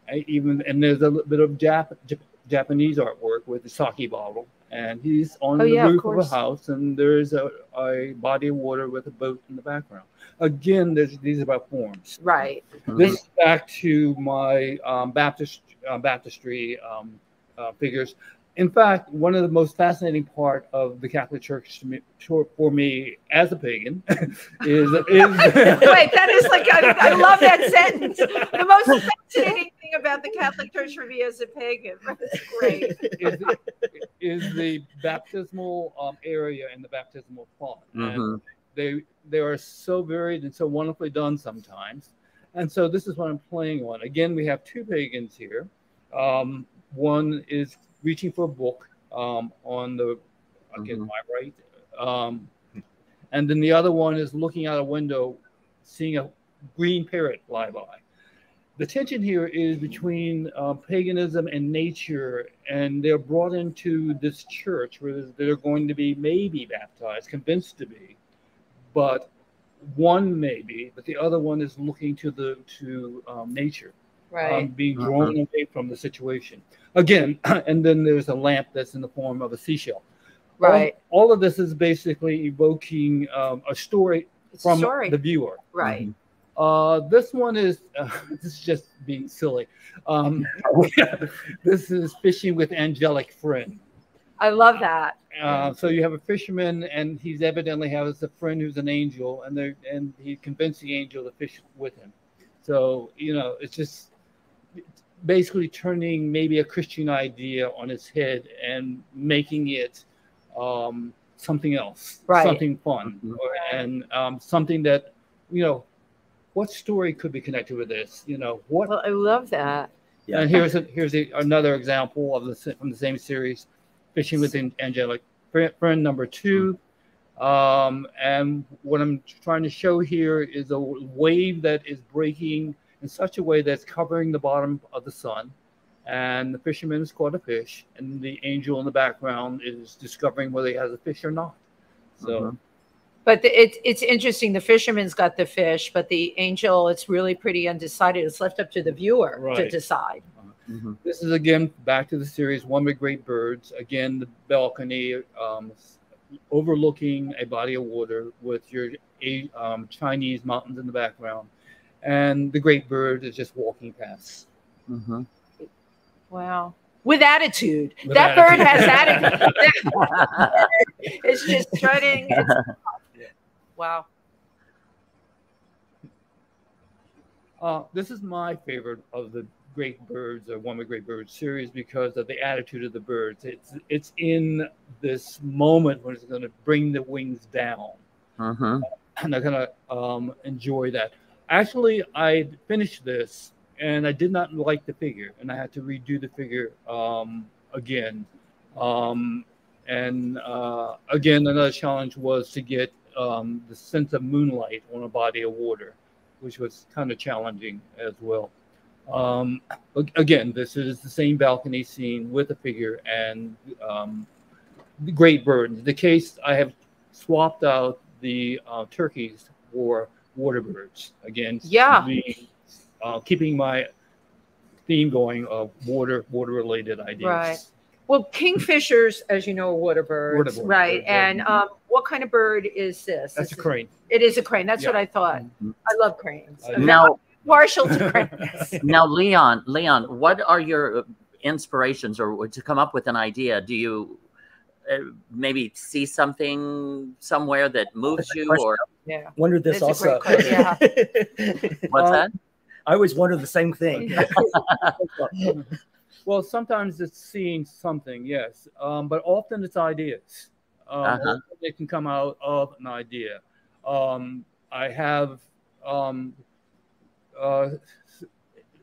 I even and there's a little bit of Jap, Jap, Japanese artwork with the sake bottle, and he's on Oh, the yeah, roof of, a house, and there's a, a body of water with a boat in the background. Again, there's these are about forms. right. This is back to my um, Baptist uh, baptistry um, uh, figures. In fact, one of the most fascinating part of the Catholic Church to me, to- for me as a pagan (laughs) is is (laughs) Wait, that is like, I, I love that sentence. The most fascinating thing about the Catholic Church for me as a pagan. That's great. is, the, is the baptismal um, area and the baptismal font. And Mhm. they they are so varied and so wonderfully done sometimes. And so this is what I'm playing on. Again, we have two pagans here. Um, one is reaching for a book um, on the again Mhm. my right, um, and then the other one is looking out a window, seeing a green parrot fly by. The tension here is between uh, paganism and nature, and they're brought into this church where they're going to be maybe baptized, convinced to be, but one maybe, but the other one is looking to the to um, nature, um, Right. being drawn away from the situation again. (clears throat) And then there's a lamp that's in the form of a seashell. Right. All, of this is basically evoking um, a story It's a from story. the viewer. Right. Uh, this one is uh, (laughs) this is just being silly. Um, (laughs) this is fishing with angelic friend. I love that. Uh, so you have a fisherman, and he's evidently has a friend who's an angel, and they and he convinced the angel to fish with him. So you know, it's just it's basically turning maybe a Christian idea on its head and making it um, something else, Right. something fun, Mhm. or, and um, something that you know. What story could be connected with this? You know, what Well, I love that. Yeah. and here's a, here's a, another example of the from the same series, fishing with angelic friend, friend number two. Um, and what I'm trying to show here is a wave that is breaking in such a way that's covering the bottom of the sun. And the fisherman has caught a fish, and the angel in the background is discovering whether he has a fish or not. So Mhm. But the, it, it's interesting. The fisherman's got the fish, but the angel, it's really pretty undecided. It's left up to the viewer to Right. decide. Mhm. This is again back to the series One with Great Birds. Again, the balcony um, overlooking a body of water with your um, Chinese mountains in the background, and the great bird is just walking past. Mhm. Wow. With attitude. With that attitude. bird has (laughs) attitude. it's just strutting. (laughs) It's- wow. Uh, this is my favorite of the Great Birds or One of the Great Birds series because of the attitude of the birds. It's it's in this moment when it's going to bring the wings down. Mhm. and they're gonna um, enjoy that. Actually, I finished this and I did not like the figure, and I had to redo the figure um, again. Um, and uh, again, another challenge was to get um, the sense of moonlight on a body of water, which was kind of challenging as well. Um, again, this is the same balcony scene with a figure and um, the great birds. The case I have swapped out the uh, turkeys for water birds again. Yeah. the, uh, keeping my theme going of water water related ideas. Right. Well, kingfishers, as you know, are water birds, Water bird, right? bird. And um, what kind of bird is this? That's This a is- crane. It is a crane. That's Yeah. what I thought. Mhm. I love cranes. I Now, partial to (laughs) cranes. now, Leon, Leon, what are your inspirations, or to come up with an idea? Do you maybe see something somewhere that moves you, or yeah. Wondered this It's also. great (laughs) what's Um, that? I always wonder the same thing. (laughs) Well, sometimes it's seeing something, yes, um, but often it's ideas. Um, Uh-huh. They can come out of an idea. Um, I have. Um, uh,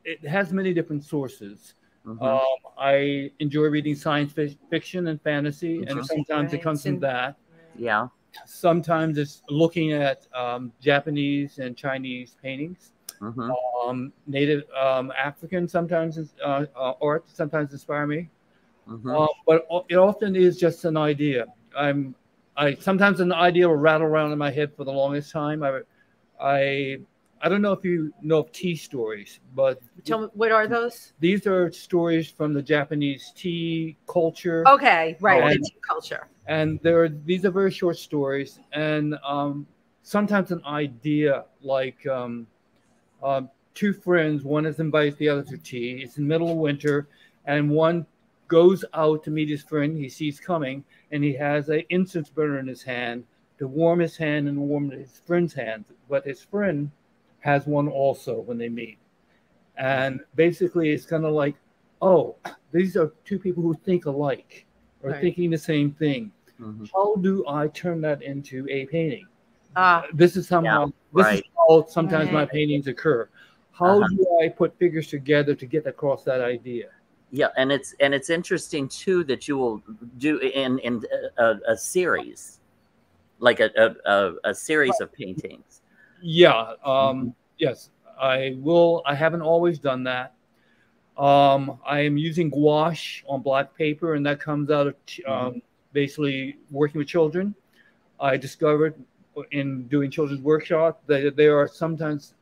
it has many different sources. Mhm. Um, I enjoy reading science fic- fiction and fantasy, and Mhm. sometimes it comes from that. yeah. Sometimes it's looking at um, Japanese and Chinese paintings. hmm Um, Native um, African sometimes is, uh, uh, art sometimes inspire me, um, but it often is just an idea. I'm, I sometimes an idea will rattle around in my head for the longest time. I, I, I don't know if you know of tea stories, but Tell me, what are those? these are stories from the Japanese tea culture. Okay, right. And- the tea culture. and there these are very short stories and um, sometimes an idea like um, um, two friends one is invites the other to tea it's in the middle of winter and one goes out to meet his friend he sees coming and he has an incense burner in his hand to warm his hand and warm his friend's hand but his friend has one also when they meet and basically it's kind of like oh these are two people who think alike or Right. thinking the same thing hmm how do I turn that into a painting? Ah, This is somehow this right. is how sometimes my paintings occur. How Uh-huh. do I put figures together to get across that idea? Yeah, and it's and it's interesting too that you will do in in a, a series, like a a, a, a series of paintings. Yeah, um, Mm-hmm. yes, I will. I haven't always done that. Um, I am using gouache on black paper, and that comes out of t- Mm-hmm. um, basically working with children. I discovered in doing children's workshop that they are sometimes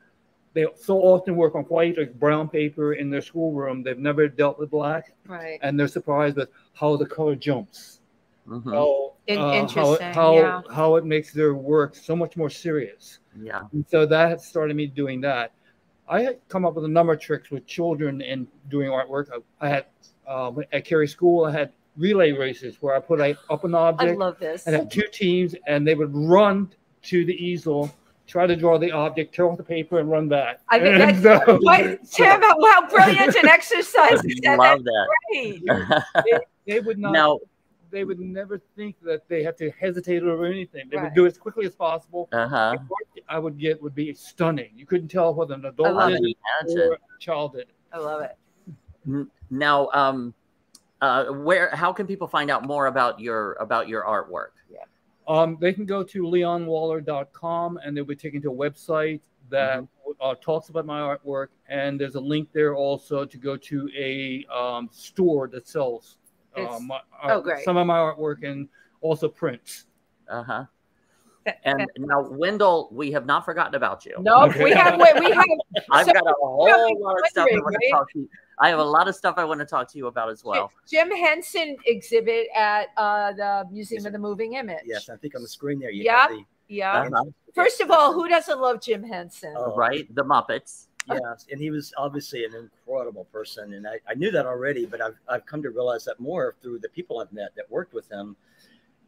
they so often work on white or brown paper in their schoolroom. They've never dealt with black, right. and they're surprised with how the color jumps. Mhm. How, In- uh, how, interesting, it, how, yeah. how it makes their work so much more serious. Yeah. And so that started me doing that. I had come up with a number of tricks with children in doing artwork. I, I had um, at Cary School, I had relay races where I put a, up an object. I object love this. and had two teams, and they would run to the easel, try to draw the object, tear off the paper, and run back. I think And that's so- what, Tym, how brilliant an (laughs) exercise is that? Love That's that. great. they would not. now, They would never think that they had to hesitate over anything. They Right. would do it as quickly as possible. uh huh. The work I would get would be stunning. You couldn't tell whether an I adult love did it imagine. or a child did. I love it. Now, um, uh, where? How can people find out more about your about your artwork? Yeah. Um, they can go to leonwaller.com and they'll be taken to a website that Mm-hmm. uh, talks about my artwork. And there's a link there also to go to a um, store that sells uh, It's- my, oh, great. some of my artwork and also prints. Uh huh. And now, Wendell, we have not forgotten about you. No, Okay. we have we we have (laughs) I've So got a whole lot of stuff I want right? to talk to you. I have a lot of stuff I want to talk to you about as well. Jim Henson exhibit at uh, the Museum of the Moving Image. yes, I think on the screen there you Yeah. have the Yeah. Uh-huh. First of all, who doesn't love Jim Henson? Oh, Right, the Muppets. Yes, and he was obviously an incredible person, and I, I knew that already, but I've I've come to realize that more through the people I've met that worked with him.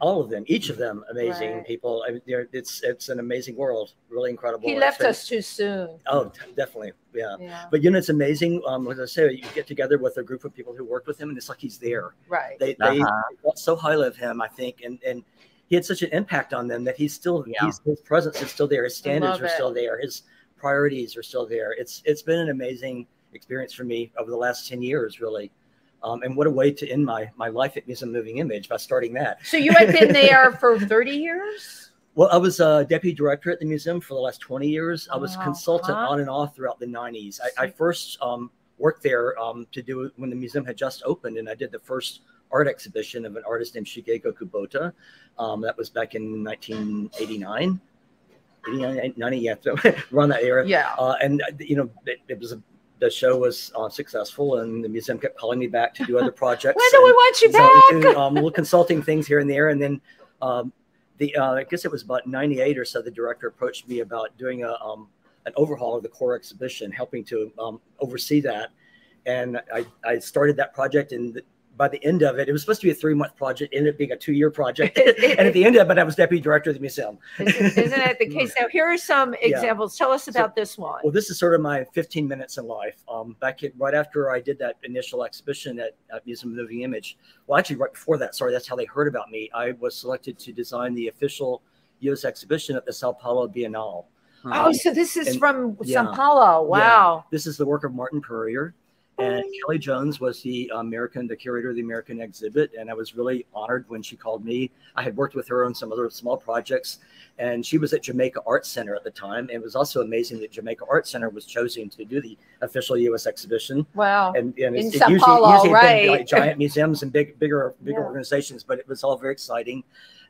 All of them, each of them, amazing Right. people. I mean, it's it's an amazing world, really incredible. he left been- us too soon. Oh, t- definitely, yeah. Yeah. But you know, it's amazing. Um, as I say, you get together with a group of people who worked with him, and it's like he's there. Right. They they Uh-huh. thought so highly of him, I think, and and he had such an impact on them that he's still Yeah. he's, his presence is still there. His standards love are it. still there. His priorities are still there. It's it's been an amazing experience for me over the last ten years, really. Um, and what a way to end my my life at Museum Moving Image by starting that. So you had been there (laughs) for 30 years? Well, I was a deputy director at the museum for the last 20 years. I was Wow. consultant Huh? on and off throughout the 90s. I, I first um, worked there um, to do when the museum had just opened, and I did the first art exhibition of an artist named Shigeko Kubota. Um, that was back in 1989. 89, 90, yeah, so around that era. Yeah. Uh, and uh, you know, it, it was a the show was uh, successful, and the museum kept calling me back to do other projects. When do we want you back? do, um, little consulting things here and there, and then um, the uh, I guess it was about '98 or so. The director approached me about doing a um, an overhaul of the core exhibition, helping to um, oversee that, and I, I started that project and. By the end of it, it was supposed to be a three-month project. Ended up being a two-year project, (laughs) and at the end of it, I was deputy director of the museum. Isn't, it the case? Now, here are some (laughs) Yeah. examples. Tell us about this one. Well, this is sort of my 15 minutes in life. Um, back at, right after I did that initial exhibition at, at Museum of Moving Image, well, actually, right before that, sorry, that's how they heard about me. I was selected to design the official U.S. exhibition at the Sao Paulo Biennale. Oh, so this is and- from yeah. Sao Paulo. Wow. This is the work of Martin Puryear. And Kellie Jones was the American, the curator of the American exhibit. And I was really honored when she called me. I had worked with her on some other small projects. And she was at Jamaica Art Center at the time. And it was also amazing that Jamaica Art Center was chosen to do the official U.S. exhibition. Wow. And, and In it's- it Sao usually, Paulo, usually right. like giant (laughs) museums and big, bigger, bigger Yeah. organizations, but it was all very exciting.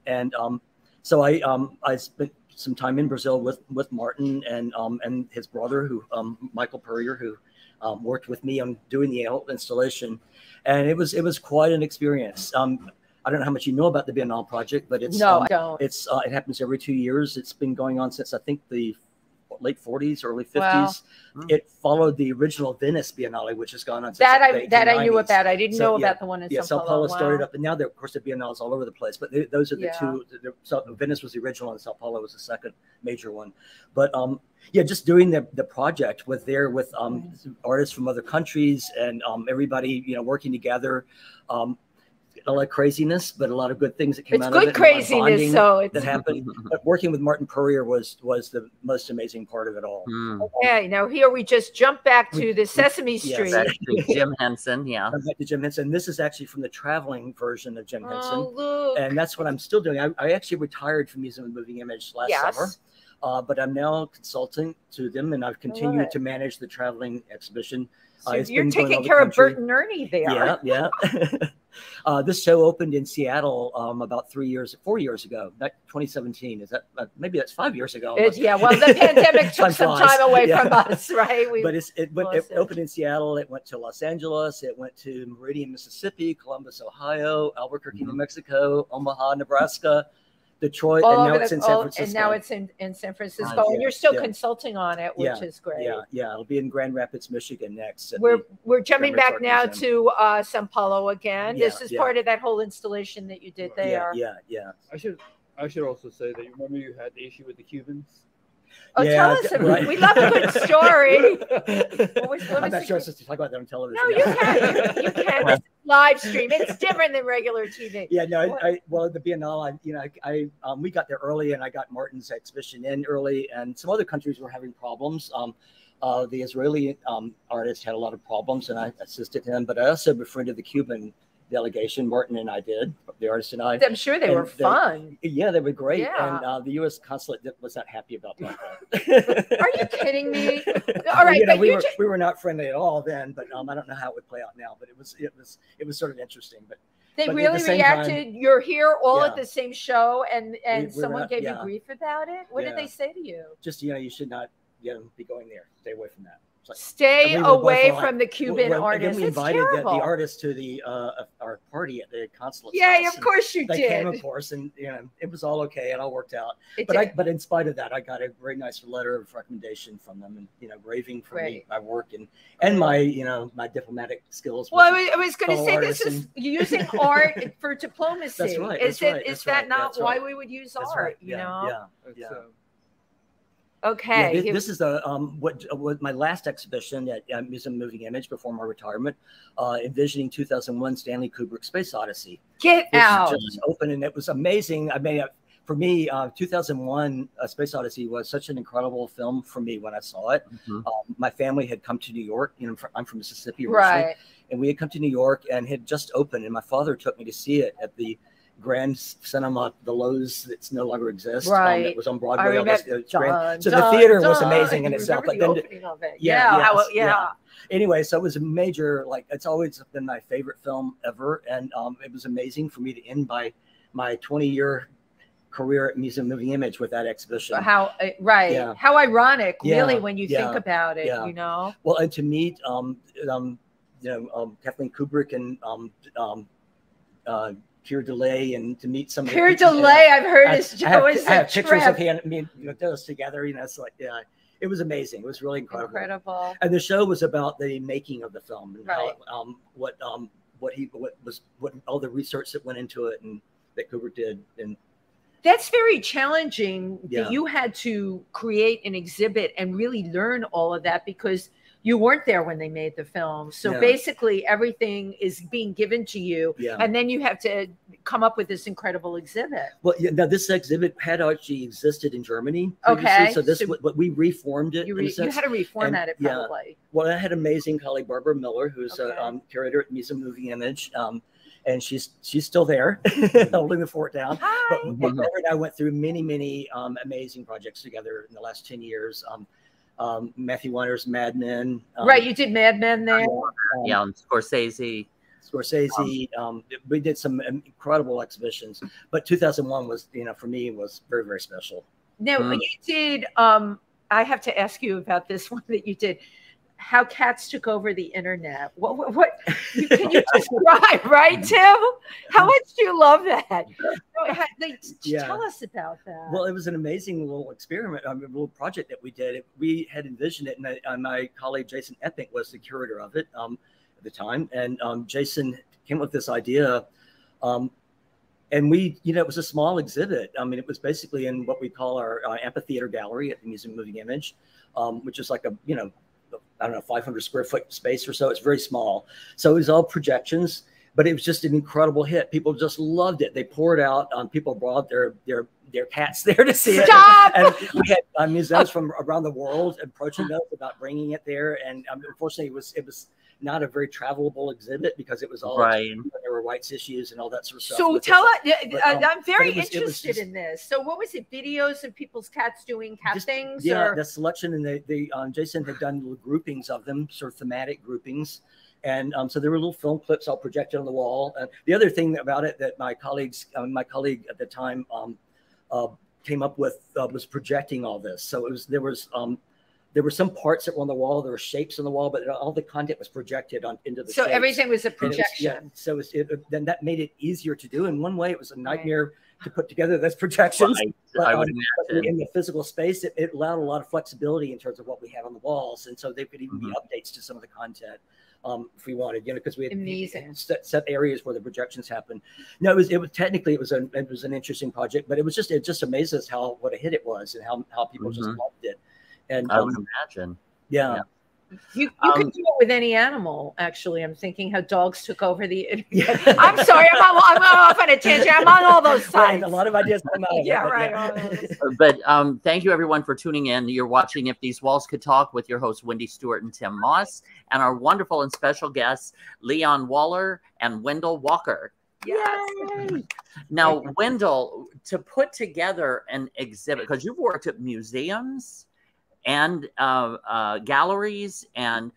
And um, so I, um, I spent some time in Brazil with, with Martin and, um, and his brother, who um, Michael Puryear, who um, worked with me on doing the installation, and it was it was quite an experience. Um, I don't know how much you know about the Biennale project, but it's no, um, I don't. it's uh, it happens every two years. It's been going on since I think the late 40s, early 50s. Wow. Hmm. It followed the original Venice Biennale, which has gone on since That the I that I knew about. I didn't So, know yeah, about the one in Yeah, Sao Sao Paulo. Paulo started Wow. up, and now, there, of course, the Biennale is all over the place. But they, those are the Yeah. two. The, so Venice was the original, and Sao Paulo was the second major one. But um, yeah, just doing the the project with there with um artists from other countries and um everybody you know working together. Um, a lot of craziness, but a lot of good things that came It's out of it. and a lot of craziness, bonding so it's that happened. (laughs) But working with Martin Puryear was was the most amazing part of it all. Hmm. Okay, now here we just jump back to We- the Sesame. Street. Back to Jim Henson, yeah. I'm back to Jim Henson. This is actually from the traveling version of Jim Henson. Oh, look. and that's what I'm still doing. I, I actually retired from Museum of Moving Image last yes. summer, uh, but I'm now consulting to them, and I've continued to manage the traveling exhibition. So uh, you're taking care of country. Bert and Ernie there. Yeah, (laughs) yeah. (laughs) uh, this show opened in Seattle um, about three years, four years ago. That 2017 is that? Uh, maybe that's five years ago. It- yeah, well, the pandemic (laughs) took some flies. time away Yeah. from us, right? We, but it's, it, went, it it. opened in Seattle. It went to Los Angeles. It went to Meridian, Mississippi, Columbus, Ohio, Albuquerque, New Mexico, Omaha, Nebraska, Detroit, all and now it's the- in San all- Francisco. And now it's in, in San Francisco. Uh, and you're still yeah. consulting on it, which Yeah, is great. Yeah, yeah, it'll be in Grand Rapids, Michigan next. We're we're jumping Grand back now Art to uh, Sao Paulo again. this is yeah. part of that whole installation that you did there. yeah, yeah. I should I should also say that you remember you had the issue with the Cubans. Oh, Yeah, tell us. right. We love a good (laughs) story. (laughs) What was- what I'm not sure I'm supposed to talk about that on television. No, you can. You, you can. (laughs) Live stream. It's different than regular TV. (laughs) Yeah, no? I, I well the Biennale, I, you know, I, I um, we got there early, and I got Martin's exhibition in early, and some other countries were having problems. Um, uh, the Israeli um, artist had a lot of problems, and I assisted him, but I also befriended the Cuban delegation. Martin and I did, the artist and I. I'm sure they And were they- fun. Yeah, they were great, Yeah. and uh, the U.S. consulate was not happy about that. (laughs) Are you kidding me? (laughs) All right, you know, but we were we were not friendly at all then, but um, I don't know how it would play out now. But it was it was it was sort of interesting. But they but the really same reacted. You're here all at the same show, and and we were someone not- gave you grief about it. What did they say to you? just you know, you should not you know be going there. Stay away from that. It's like, Stay we away like- from the Cuban Well, artists. Again, we invited the, the artist to the uh, our party at the consulate. Yeah, of course you They did. They came, of course, and you know it was all okay. It all worked out. It But I, but in spite of that, I got a very nice letter of recommendation from them, and you know, raving for me, my work, and and my you know my diplomatic skills. well, I was, I was going to say this artists is (laughs) using (laughs) art for diplomacy. That's right, Is that's it? right, Is that's that right, not why right. we would use That's art? right. You yeah, know. yeah. Yeah. Okay. Yeah, thi- here- this is a um, what what my last exhibition at uh, Museum of Moving Image before my retirement, uh, envisioning 2001 Stanley Kubrick Space Odyssey. Get This out. just opened and it was amazing. I mean, uh, for me, uh, 2001 A Space Odyssey was such an incredible film for me when I saw it. Mhm. Um, my family had come to New York. You know, I'm from Mississippi originally, Right. and we had come to New York and had just opened. And my father took me to see it at the Grand Cinema, the Loew's that's no longer exists. Um, Right. it was on I Broadway. all remember. grand- so the theater was amazing in itself, but the then it. Yeah, Yeah. yes, it- yeah. yeah. anyway, so it was a major, like it's always been my favorite film ever, and um, it was amazing for me to end by my 20 year career at Museum Moving Image with that exhibition. How uh, right? Yeah. How ironic, Yeah, really, when you yeah, think about it. You know. Well, and to meet, um, um, you know, um, Kathleen Kubrick and um, um, uh, Keir Dullea, and to meet some. of the Keir Dullea. I've heard I, is I have, always I have pictures of him, me and you know, those together. You know, it's like, yeah, it was amazing. It was really incredible. Incredible. And the show was about the making of the film and Right. how, um, what, um, what he, what was, what all the research that went into it and that Kubrick did. And That's very challenging Yeah. that you had to create an exhibit and really learn all of that because you weren't there when they made the film. So Yeah. basically, everything is being given to you, yeah. and then you have to come up with this incredible exhibit. Well, yeah, now this exhibit had actually existed in Germany. previously, Okay, So this, so- but we reformed it. You, re- you had to reformat it yeah. probably. Well, I had amazing colleague, Barbara Miller, who's Okay. a um, curator at Museum Moving Image, um, and she's she's still there, (laughs) holding the fort down. Hi. But, but Barbara and I went through many, many um, amazing projects together in the last ten years. Um, um, Matthew Weiner's Mad Men, um, right, you did Mad Men there. um, Yeah, and Scorsese. Scorsese. Um, we did some incredible exhibitions, but 2001 was, you know, for me was very, very special. Now Mm. you did. Um, I have to ask you about this (laughs) one that you did. How cats took over the internet. What? What? what can you describe, (laughs) right, Tym? How much do you love that? (laughs) They- Yeah. Tell us about that. Well, it was an amazing little experiment, I mean, a little project that we did. It- we had envisioned it, and I, uh, my colleague Jason Eppink was the curator of it um, at the time. And um, Jason came up with this idea. Um, and we, you know, it was a small exhibit. I mean, it was basically in what we call our uh, amphitheater gallery at the Museum of Moving Image, um, which is like a, you know, I don't know, 500 square foot space or so. It's very small. So it was all projections, but it was just an incredible hit. People just loved it. They poured out. Um, people brought their their their cats (laughs) there to see it. And we had uh, museums from around the world approaching us about bringing it there. And um, unfortunately, it was it was not a very travelable exhibit because it was all Right. there were rights issues and all that sort of stuff. so tell us. Uh, um, I'm very was- interested just- in this. So what was it? Videos of people's cats doing cat Just- things? Yeah, or? the selection and they, they um, Jason had done little groupings of them, sort of thematic groupings. And um, so there were little film clips all projected on the wall. And the other thing about it that my colleagues, um, my colleague at the time, um, uh, came up with uh, was projecting all this. So it was there was um, there were some parts that were on the wall, there were shapes on the wall, but all the content was projected on into the. so shapes. everything was a And it was- projection. yeah, so it was, it, then that made it easier to do. In one way, it was a nightmare to put together those projections. Right. But, I would um, but imagine. in the physical space, it, it allowed a lot of flexibility in terms of what we had on the walls, and so there could even be Mm-hmm. updates to some of the content um, if we wanted, you know, because we had Amazing. set, set areas where the projections happened. No, it was it was technically it was an it was an interesting project, but it was just it just amazes how what a hit it was and how how people just Mhm. loved it. And I um, would imagine. yeah, yeah. You, you could Um, do it with any animal. Actually, I'm thinking how dogs took over the. (laughs) Yeah. I'm sorry, I'm, on, I'm off on a tangent. I'm on all those Right, a lot of ideas come out. of yeah, but right. yeah. (laughs) But um, thank you everyone for tuning in. You're watching If These Walls Could Talk with your hosts Wendy Stuart and Tym Moss, and our wonderful and special guests Leon Waller and Wendell Walker. Yes. Now, Wendell, to put together an exhibit because you've worked at museums and uh, uh, galleries and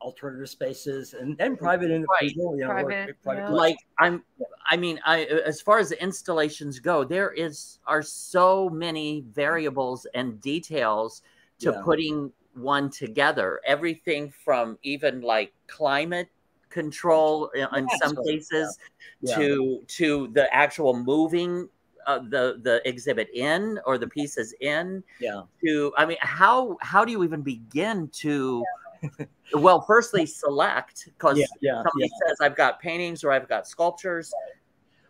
alternative spaces and, and private individual, you know, or Private, private yeah. like I'm I mean I as far as the installations go there is are so many variables and details to Yeah. putting one together everything from even like climate control in, in Yeah, some so- cases Yeah. to to the actual moving uh, the the exhibit in or the pieces in yeah. to i mean how how do you even begin to well firstly select because Yeah, yeah, somebody says i've got paintings or i've got sculptures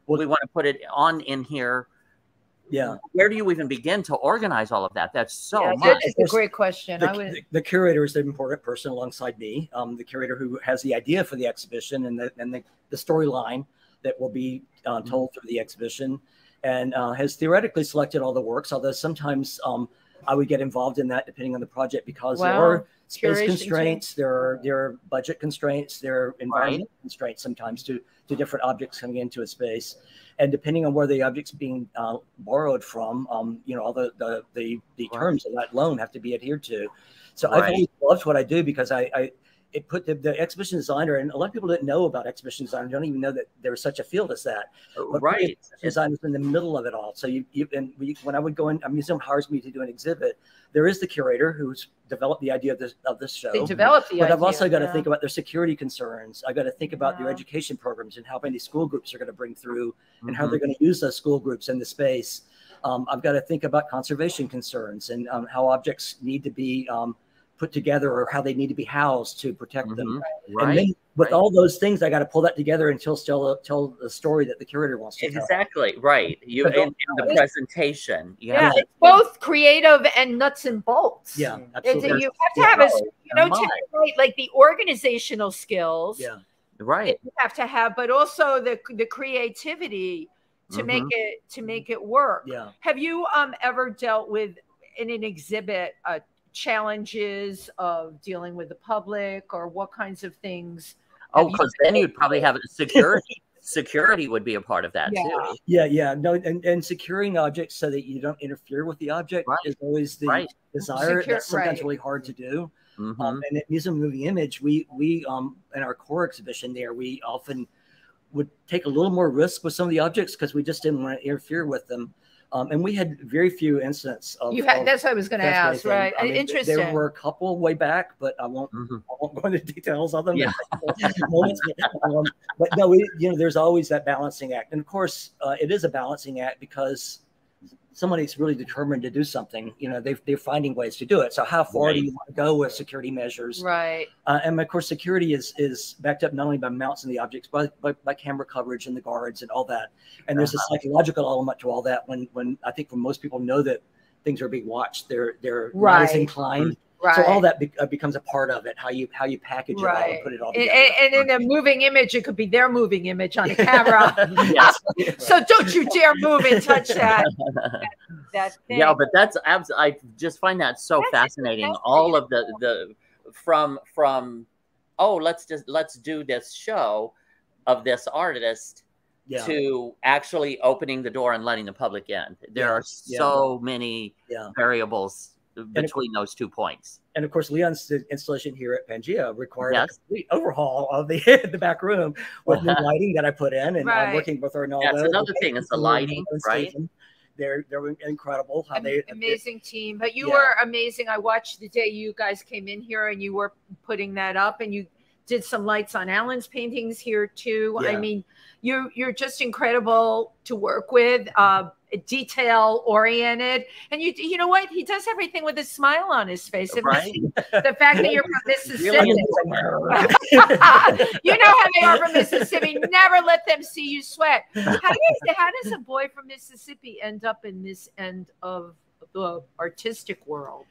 Well- we want to put it on in here yeah. where do you even begin to organize all of that that's so Yeah, much that is a great question. I The, would. the, the curator is an important person alongside me. Um, the curator who has the idea for the exhibition and the and the, the storyline that will be uh, Mm-hmm. told through the exhibition, and uh, has theoretically selected all the works. Although sometimes um, I would get involved in that depending on the project because there are space Curation too. constraints, there are there are budget constraints, there are environmental constraints sometimes to to different objects coming into a space, and depending on where the object's being uh, borrowed from, um, you know, all the the the, the Right. terms of that loan have to be adhered to. So I've Right. always loved what I do because I, I it put the, the exhibition designer, and a lot of people didn't know about exhibition design. Don't even know that there was such a field as that. But right. exhibition design was in the middle of it all. So you, you and we, when I would go in, a museum hires me to do an exhibit. There is the curator who's developed the idea of this of this show. They developed the but idea. I've also got to think about their security concerns. I've got to think about their education programs and how many school groups are going to bring through and how Mhm. they're going to use those school groups in the space. Um, I've got to think about conservation concerns and um, how objects need to be um, put together or how they need to be housed to protect them. Mhm. And Right. then with right. all those things, I got to pull that together and tell tell tell the story that the curator wants to tell. Exactly. Right. You in, in the presentation. You Yeah, have to it's both creative and nuts and bolts. Yeah, absolutely. you have to Yeah. have a, s- you know, Mind. Right, like the organizational skills. Yeah. right. you have to have, but also the the creativity to make Mhm. it to make it work. Yeah. Have you um ever dealt with in an exhibit uh, challenges of dealing with the public or what kinds of things? Oh, you because then you'd probably have a security. security would be a part of that Yeah. too. Yeah, yeah, no, and, and securing objects so that you don't interfere with the object Right. is always the Right. desire. Secure- That's sometimes right. really hard to do. Mhm. Um, and at Museum of Moving Image, we we um in our core exhibition there, we often would take a little more risk with some of the objects because we just didn't want to interfere with them. Um, and we had very few incidents of. You had of that's what I was going to ask, anything. right? I mean, Interesting. There were a couple way back, but I won't Mhm. I won't go into details of them. Yeah. (laughs) But, um, but no, we, you know, there's always that balancing act, and of course, uh, it is a balancing act because somebody's really determined to do something. You know, they they're finding ways to do it. So, how far do you want to go with security measures? right. Uh, and of course, security is is backed up not only by mounts in the objects, but by, by camera coverage and the guards and all that. And there's a psychological element to all that. When when I think when most people know that things are being watched, they're they're not as Right. inclined. Right. So all that be, uh, becomes a part of it. How you how you package it all Right. and put it all And, together. and in a moving image, it could be their moving image on a camera. (laughs) Yes. (laughs) so don't you dare move and touch that (laughs) that thing. yeah, but that's abs- I just find that so That's fascinating. All of the the from from oh let's just let's do this show of this artist yeah. to actually opening the door and letting the public in. There Yeah, are yeah. so many Yeah. variables it- between those two points. and of course, Leon's installation here at Pangea required Yes. a complete overhaul of the (laughs) the back room with new (laughs) lighting that I put in, and Right. I'm working with Arnaldo. That's another thing, it's the (laughs) lighting, right? They're they're incredible how Am- they amazing team. But you Yeah. were amazing. I watched the day you guys came in here and you were putting that up and you did some lights on Alan's paintings here too. I mean, you're you're just incredible to work with. Uh, detail oriented and you you know what he does everything with a smile on his face Right? (laughs) the fact that you're from (laughs) mississippi (laughs) you know how they are from Mississippi. Never let them see you sweat. How does how does a boy from Mississippi end up in this end of the artistic world?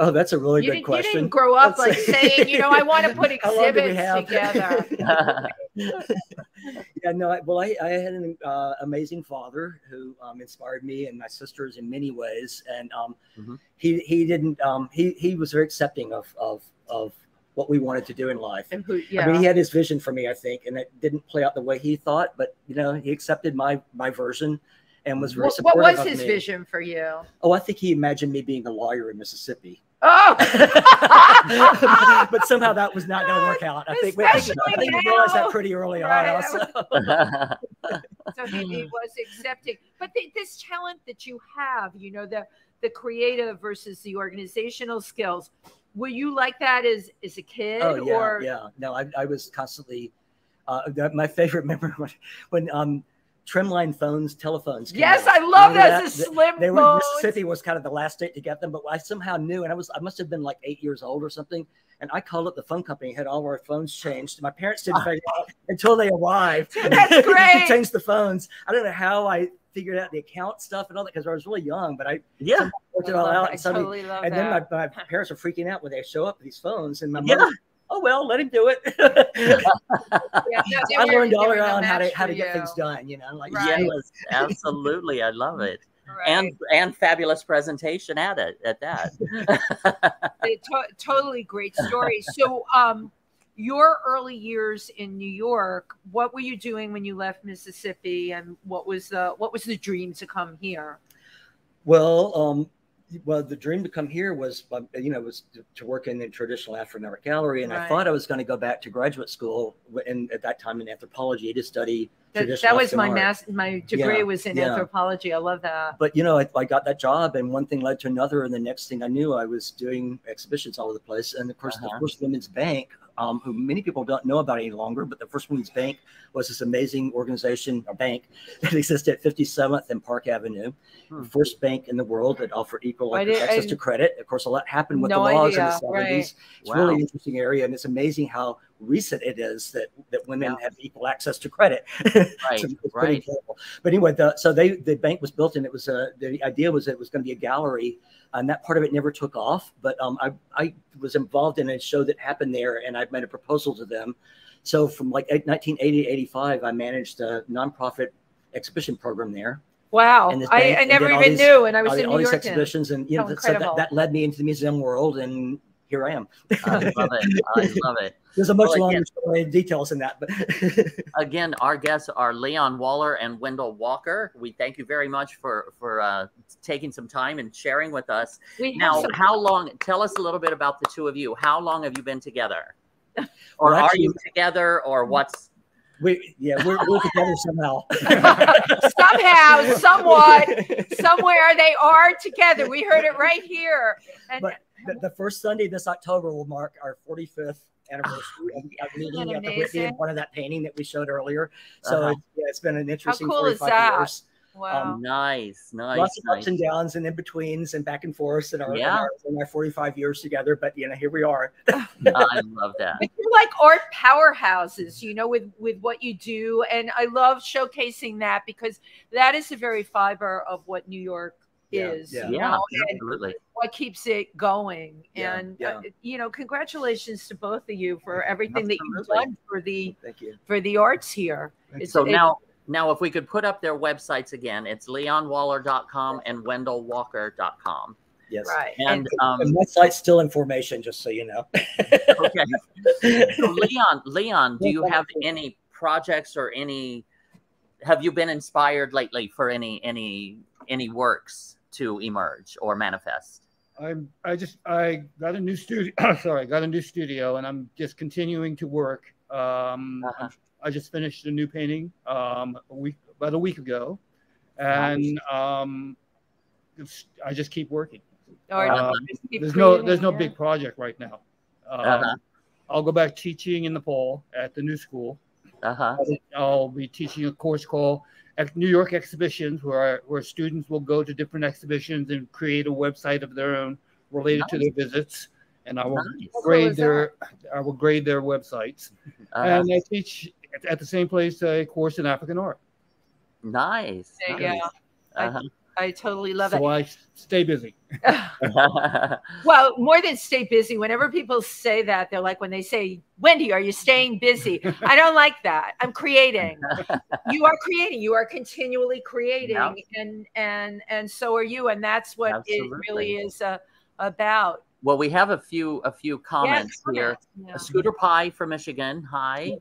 Oh, that's a really You good didn't, you question. didn't grow up Let's like see. (laughs) saying, you know, I want to (laughs) put How long do we exhibits together. (laughs) yeah, no, I, well, I, I had an uh, amazing father who um, inspired me and my sisters in many ways, and um, Mhm. he he didn't um, he he was very accepting of of of what we wanted to do in life. And who, yeah. I mean, he had his vision for me, I think, and it didn't play out the way he thought, but you know, he accepted my my version and was very what, what was of his me. vision for you? Oh, I think he imagined me being a lawyer in Mississippi. Oh, (laughs) but somehow that was not going to work out. I think, we, I think, I think we realized that pretty early on. Also. (laughs) so he, he was accepting. But the, this talent that you have, you know, the the creative versus the organizational skills. Were you like that as as a kid? Oh yeah, or yeah. No, I, I was constantly. Uh, my favorite (laughs) memory when, when um, trimline phones, telephones. Yes, out. I love that. They- slim They were. Mississippi was kind of the last state to get them, but I somehow knew, and I was I must have been like eight years old or something. And I called up the phone company, had all our phones changed. My parents didn't ah. figure out until they arrived. (laughs) That's (laughs) great. changed the phones. I don't know how I figured out the account stuff and all that because I was really young, but I yeah. worked it all out. that. And, suddenly, totally and then my, my parents are freaking out when they show up with these phones, and my Yeah. Mother, oh well, let him do it. (laughs) Yeah, no, (laughs) I learned all around how to how to get you. things done. You know, like Right. Yes, absolutely. I love it. Right. And and fabulous presentation at it at that. (laughs) To- totally great story. So, um, your early years in New York, what were you doing when you left Mississippi, and what was the what was the dream to come here? Well, um, well, the dream to come here was, um, you know, was to, to work in the traditional African art gallery, and I thought I was going to go back to graduate school, and at that time in anthropology to study That, that was my mass. My degree Yeah, was in yeah. anthropology. I love that. But you know, I, I got that job, and one thing led to another, and the next thing I knew, I was doing exhibitions all over the place. And of course, Uh-huh. the First Women's Bank, um, who many people don't know about any longer, but the First Women's Bank was this amazing organization, a bank (laughs) that existed at 57th and Park Avenue, Hmm. first bank in the world that offered equal like, did- access I- to credit. Of course, a lot happened with No the laws in the 70s. right. It's Wow. really interesting area, and it's amazing how recent it is that that women Yeah. have equal access to credit. (laughs) Right, So right. But anyway, the, so they the bank was built, and it was a the idea was that it was going to be a gallery, and that part of it never took off. But um, I I was involved in a show that happened there, and I made a proposal to them. So from like eight- 1980 to 85, I managed a nonprofit exhibition program there. Wow. And I, bank- I never even these- knew. And I was all, in all New these York. then. exhibitions, and you How know, so that, that led me into the museum world, and here I am. I love it. I (laughs) love it. There's a much Well, longer again- story and details in that, but (laughs) Again, our guests are Leon Waller and Wendell Walker. We thank you very much for for uh, taking some time and sharing with us. We Now, some- how long? Tell us a little bit about the two of you. How long have you been together? (laughs) Or Well, are you together? Or what's? we yeah we're, we're together somehow. somehow, somewhat, somewhere they are together. We heard it right here. And But the, the first Sunday this October will mark our 45th anniversary of of meeting at the Whitney amazing? and one of that painting that we showed earlier. So Uh-huh. it's, yeah, it's been an interesting cool is 45 that? years. wow. Um, Nice, nice, Lots of nice. ups and downs and in betweens and back and forths in our, in our, in our 45 years together. But you know, here we are. (laughs) (laughs) I love that. But you're like art powerhouses, you know, with with what you do, and I love showcasing that because that is the very fiber of what New York Yeah, is. yeah. you Yeah, know, and absolutely. what keeps it going. Yeah, and yeah. Uh, you know, congratulations to both of you for everything that you've done for the Thank you. for the arts here. It's- So it- now, now, if we could put up their websites again, it's leonwaller.com and wendellwalker.com. Yes. right. And um, And my site's still in formation, just so you know. (laughs) okay. So (laughs) Leon, Leon, do you have any projects or any? Have you been inspired lately for any any any works to emerge or manifest? I'm I just I got a new studio. (clears throat) sorry, I got a new studio, and I'm just continuing to work. Um, Uh-huh. I'm- just finished a new painting um, a week about a week ago, and um, it's, I just keep working. All right, Um, keep there's no there's no creating, big project right now. Um, Uh-huh. I'll go back teaching in the fall at the new school. Uh huh. I'll be teaching a course called New York Exhibitions, where where students will go to different exhibitions and create a website of their own related to their visits, and I will Nice. grade is their I will grade their websites, Uh-huh. and I teach at, at the same place a course in African art. Nice. Yeah, yeah. Uh-huh. I totally love it. so I s- stay busy. (laughs) (laughs) Well, more than stay busy, whenever people say that, they're like, when they say, Wendy, are you staying busy? I don't like that. I'm creating. (laughs) You are creating. You are continually creating. Yeah. And and and so are you. And that's what it really is uh, about. well, we have a few a few comments Yes, here. Yeah. A Scooter Pie from Michigan. Hi.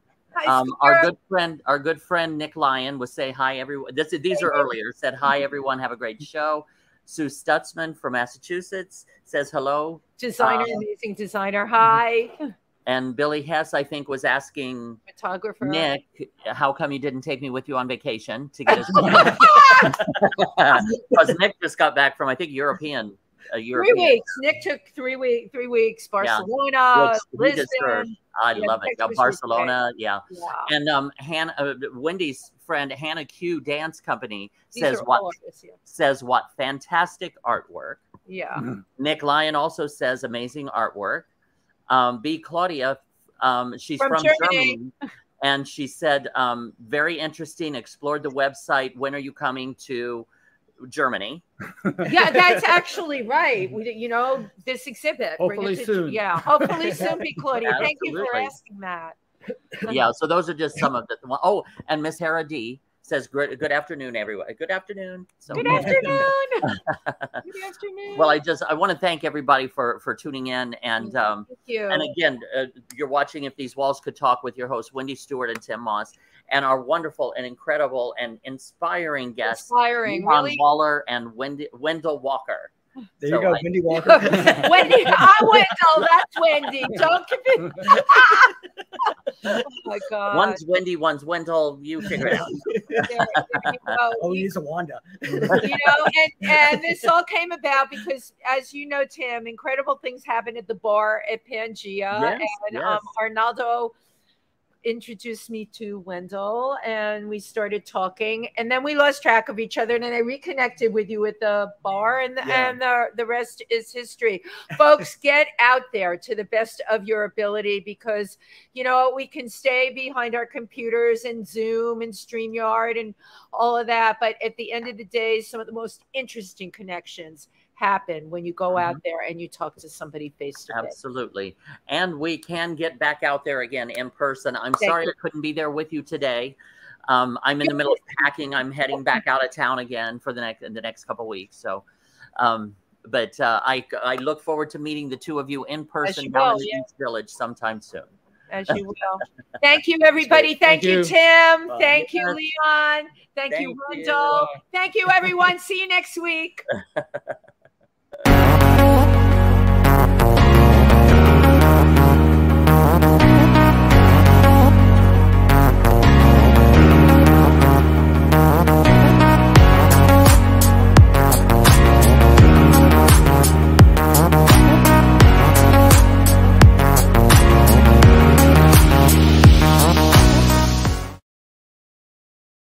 Um, our good friend, our good friend Nick Lyon was say hi everyone. This, is these are earlier. Said hi everyone. Have a great show. Sue Stutzman from Massachusetts says hello. designer, um, amazing designer. Hi, (laughs) And Billy Hess, I think, was asking photographer. Nick, how come you didn't take me with you on vacation to get his (laughs) (laughs) because Nick just got back from I think European a Three weeks. Nick took three week, three weeks. Barcelona, deserved. Lisbon. I Yeah, love it. Yeah, Barcelona, yeah. Yeah. And um, Hannah, uh, Wendy's friend Hannah Q Dance Company These says what artists, says what fantastic artwork. Yeah. (clears throat) Nick Lyon also says amazing artwork. Um, B Claudia, um, she's From from, Germany. Germany. and she said um, very interesting. Explored the website. When are you coming to Germany? yeah, that's actually right. We, you know, this exhibit. Hopefully to- soon. Yeah, hopefully soon, be (laughs) Claudia. Thank you for asking that. yeah. So those are just some of the. Oh, and Miss Hera D says good good afternoon, everyone. Good afternoon. So Good (laughs) afternoon. Good afternoon. well, I just I want to thank everybody for for tuning in and um Thank you. and again uh, you're watching if these walls could talk with your hosts Wendy Stuart and Tym Moss and our wonderful and incredible and inspiring guests Inspiring. Yvonne Really, Waller and Wendy, Wendell Walker. There So you go, I- Wendy (laughs) Walker. (laughs) Wendy, I'm Wendell. That's Wendy. (laughs) Don't confuse. oh my God. One's Wendy, one's Wendell. You figure it out. There- there you go. oh, he's a Wanda. you know, and, and this all came about because, as you know, Tym, incredible things happen at the bar at Pangea. Yes, and um. Arnaldo introduced me to Wendell, and we started talking, and then we lost track of each other, and then I reconnected with you at the bar, and Yeah. and the the rest is history. Folks, (laughs) get out there to the best of your ability because you know we can stay behind our computers and Zoom and Streamyard and all of that. But at the end of the day, some of the most interesting connections happen when you go out there and you talk to somebody face to face. Absolutely. And we can get back out there again in person. I'm Thank sorry you. I couldn't be there with you today. Um, I'm in the middle of (laughs) packing. I'm heading back out of town again for the next in the next couple weeks. So, um, but uh, I I look forward to meeting the two of you in person you down in the yeah. East Village sometime soon. As you will. (laughs) Thank you, everybody. Thank, Thank you, you. Tym. Bye. Thank you, Leon. Thank, you, Thank you. Wendell. Thank you, everyone. See you next week. (laughs)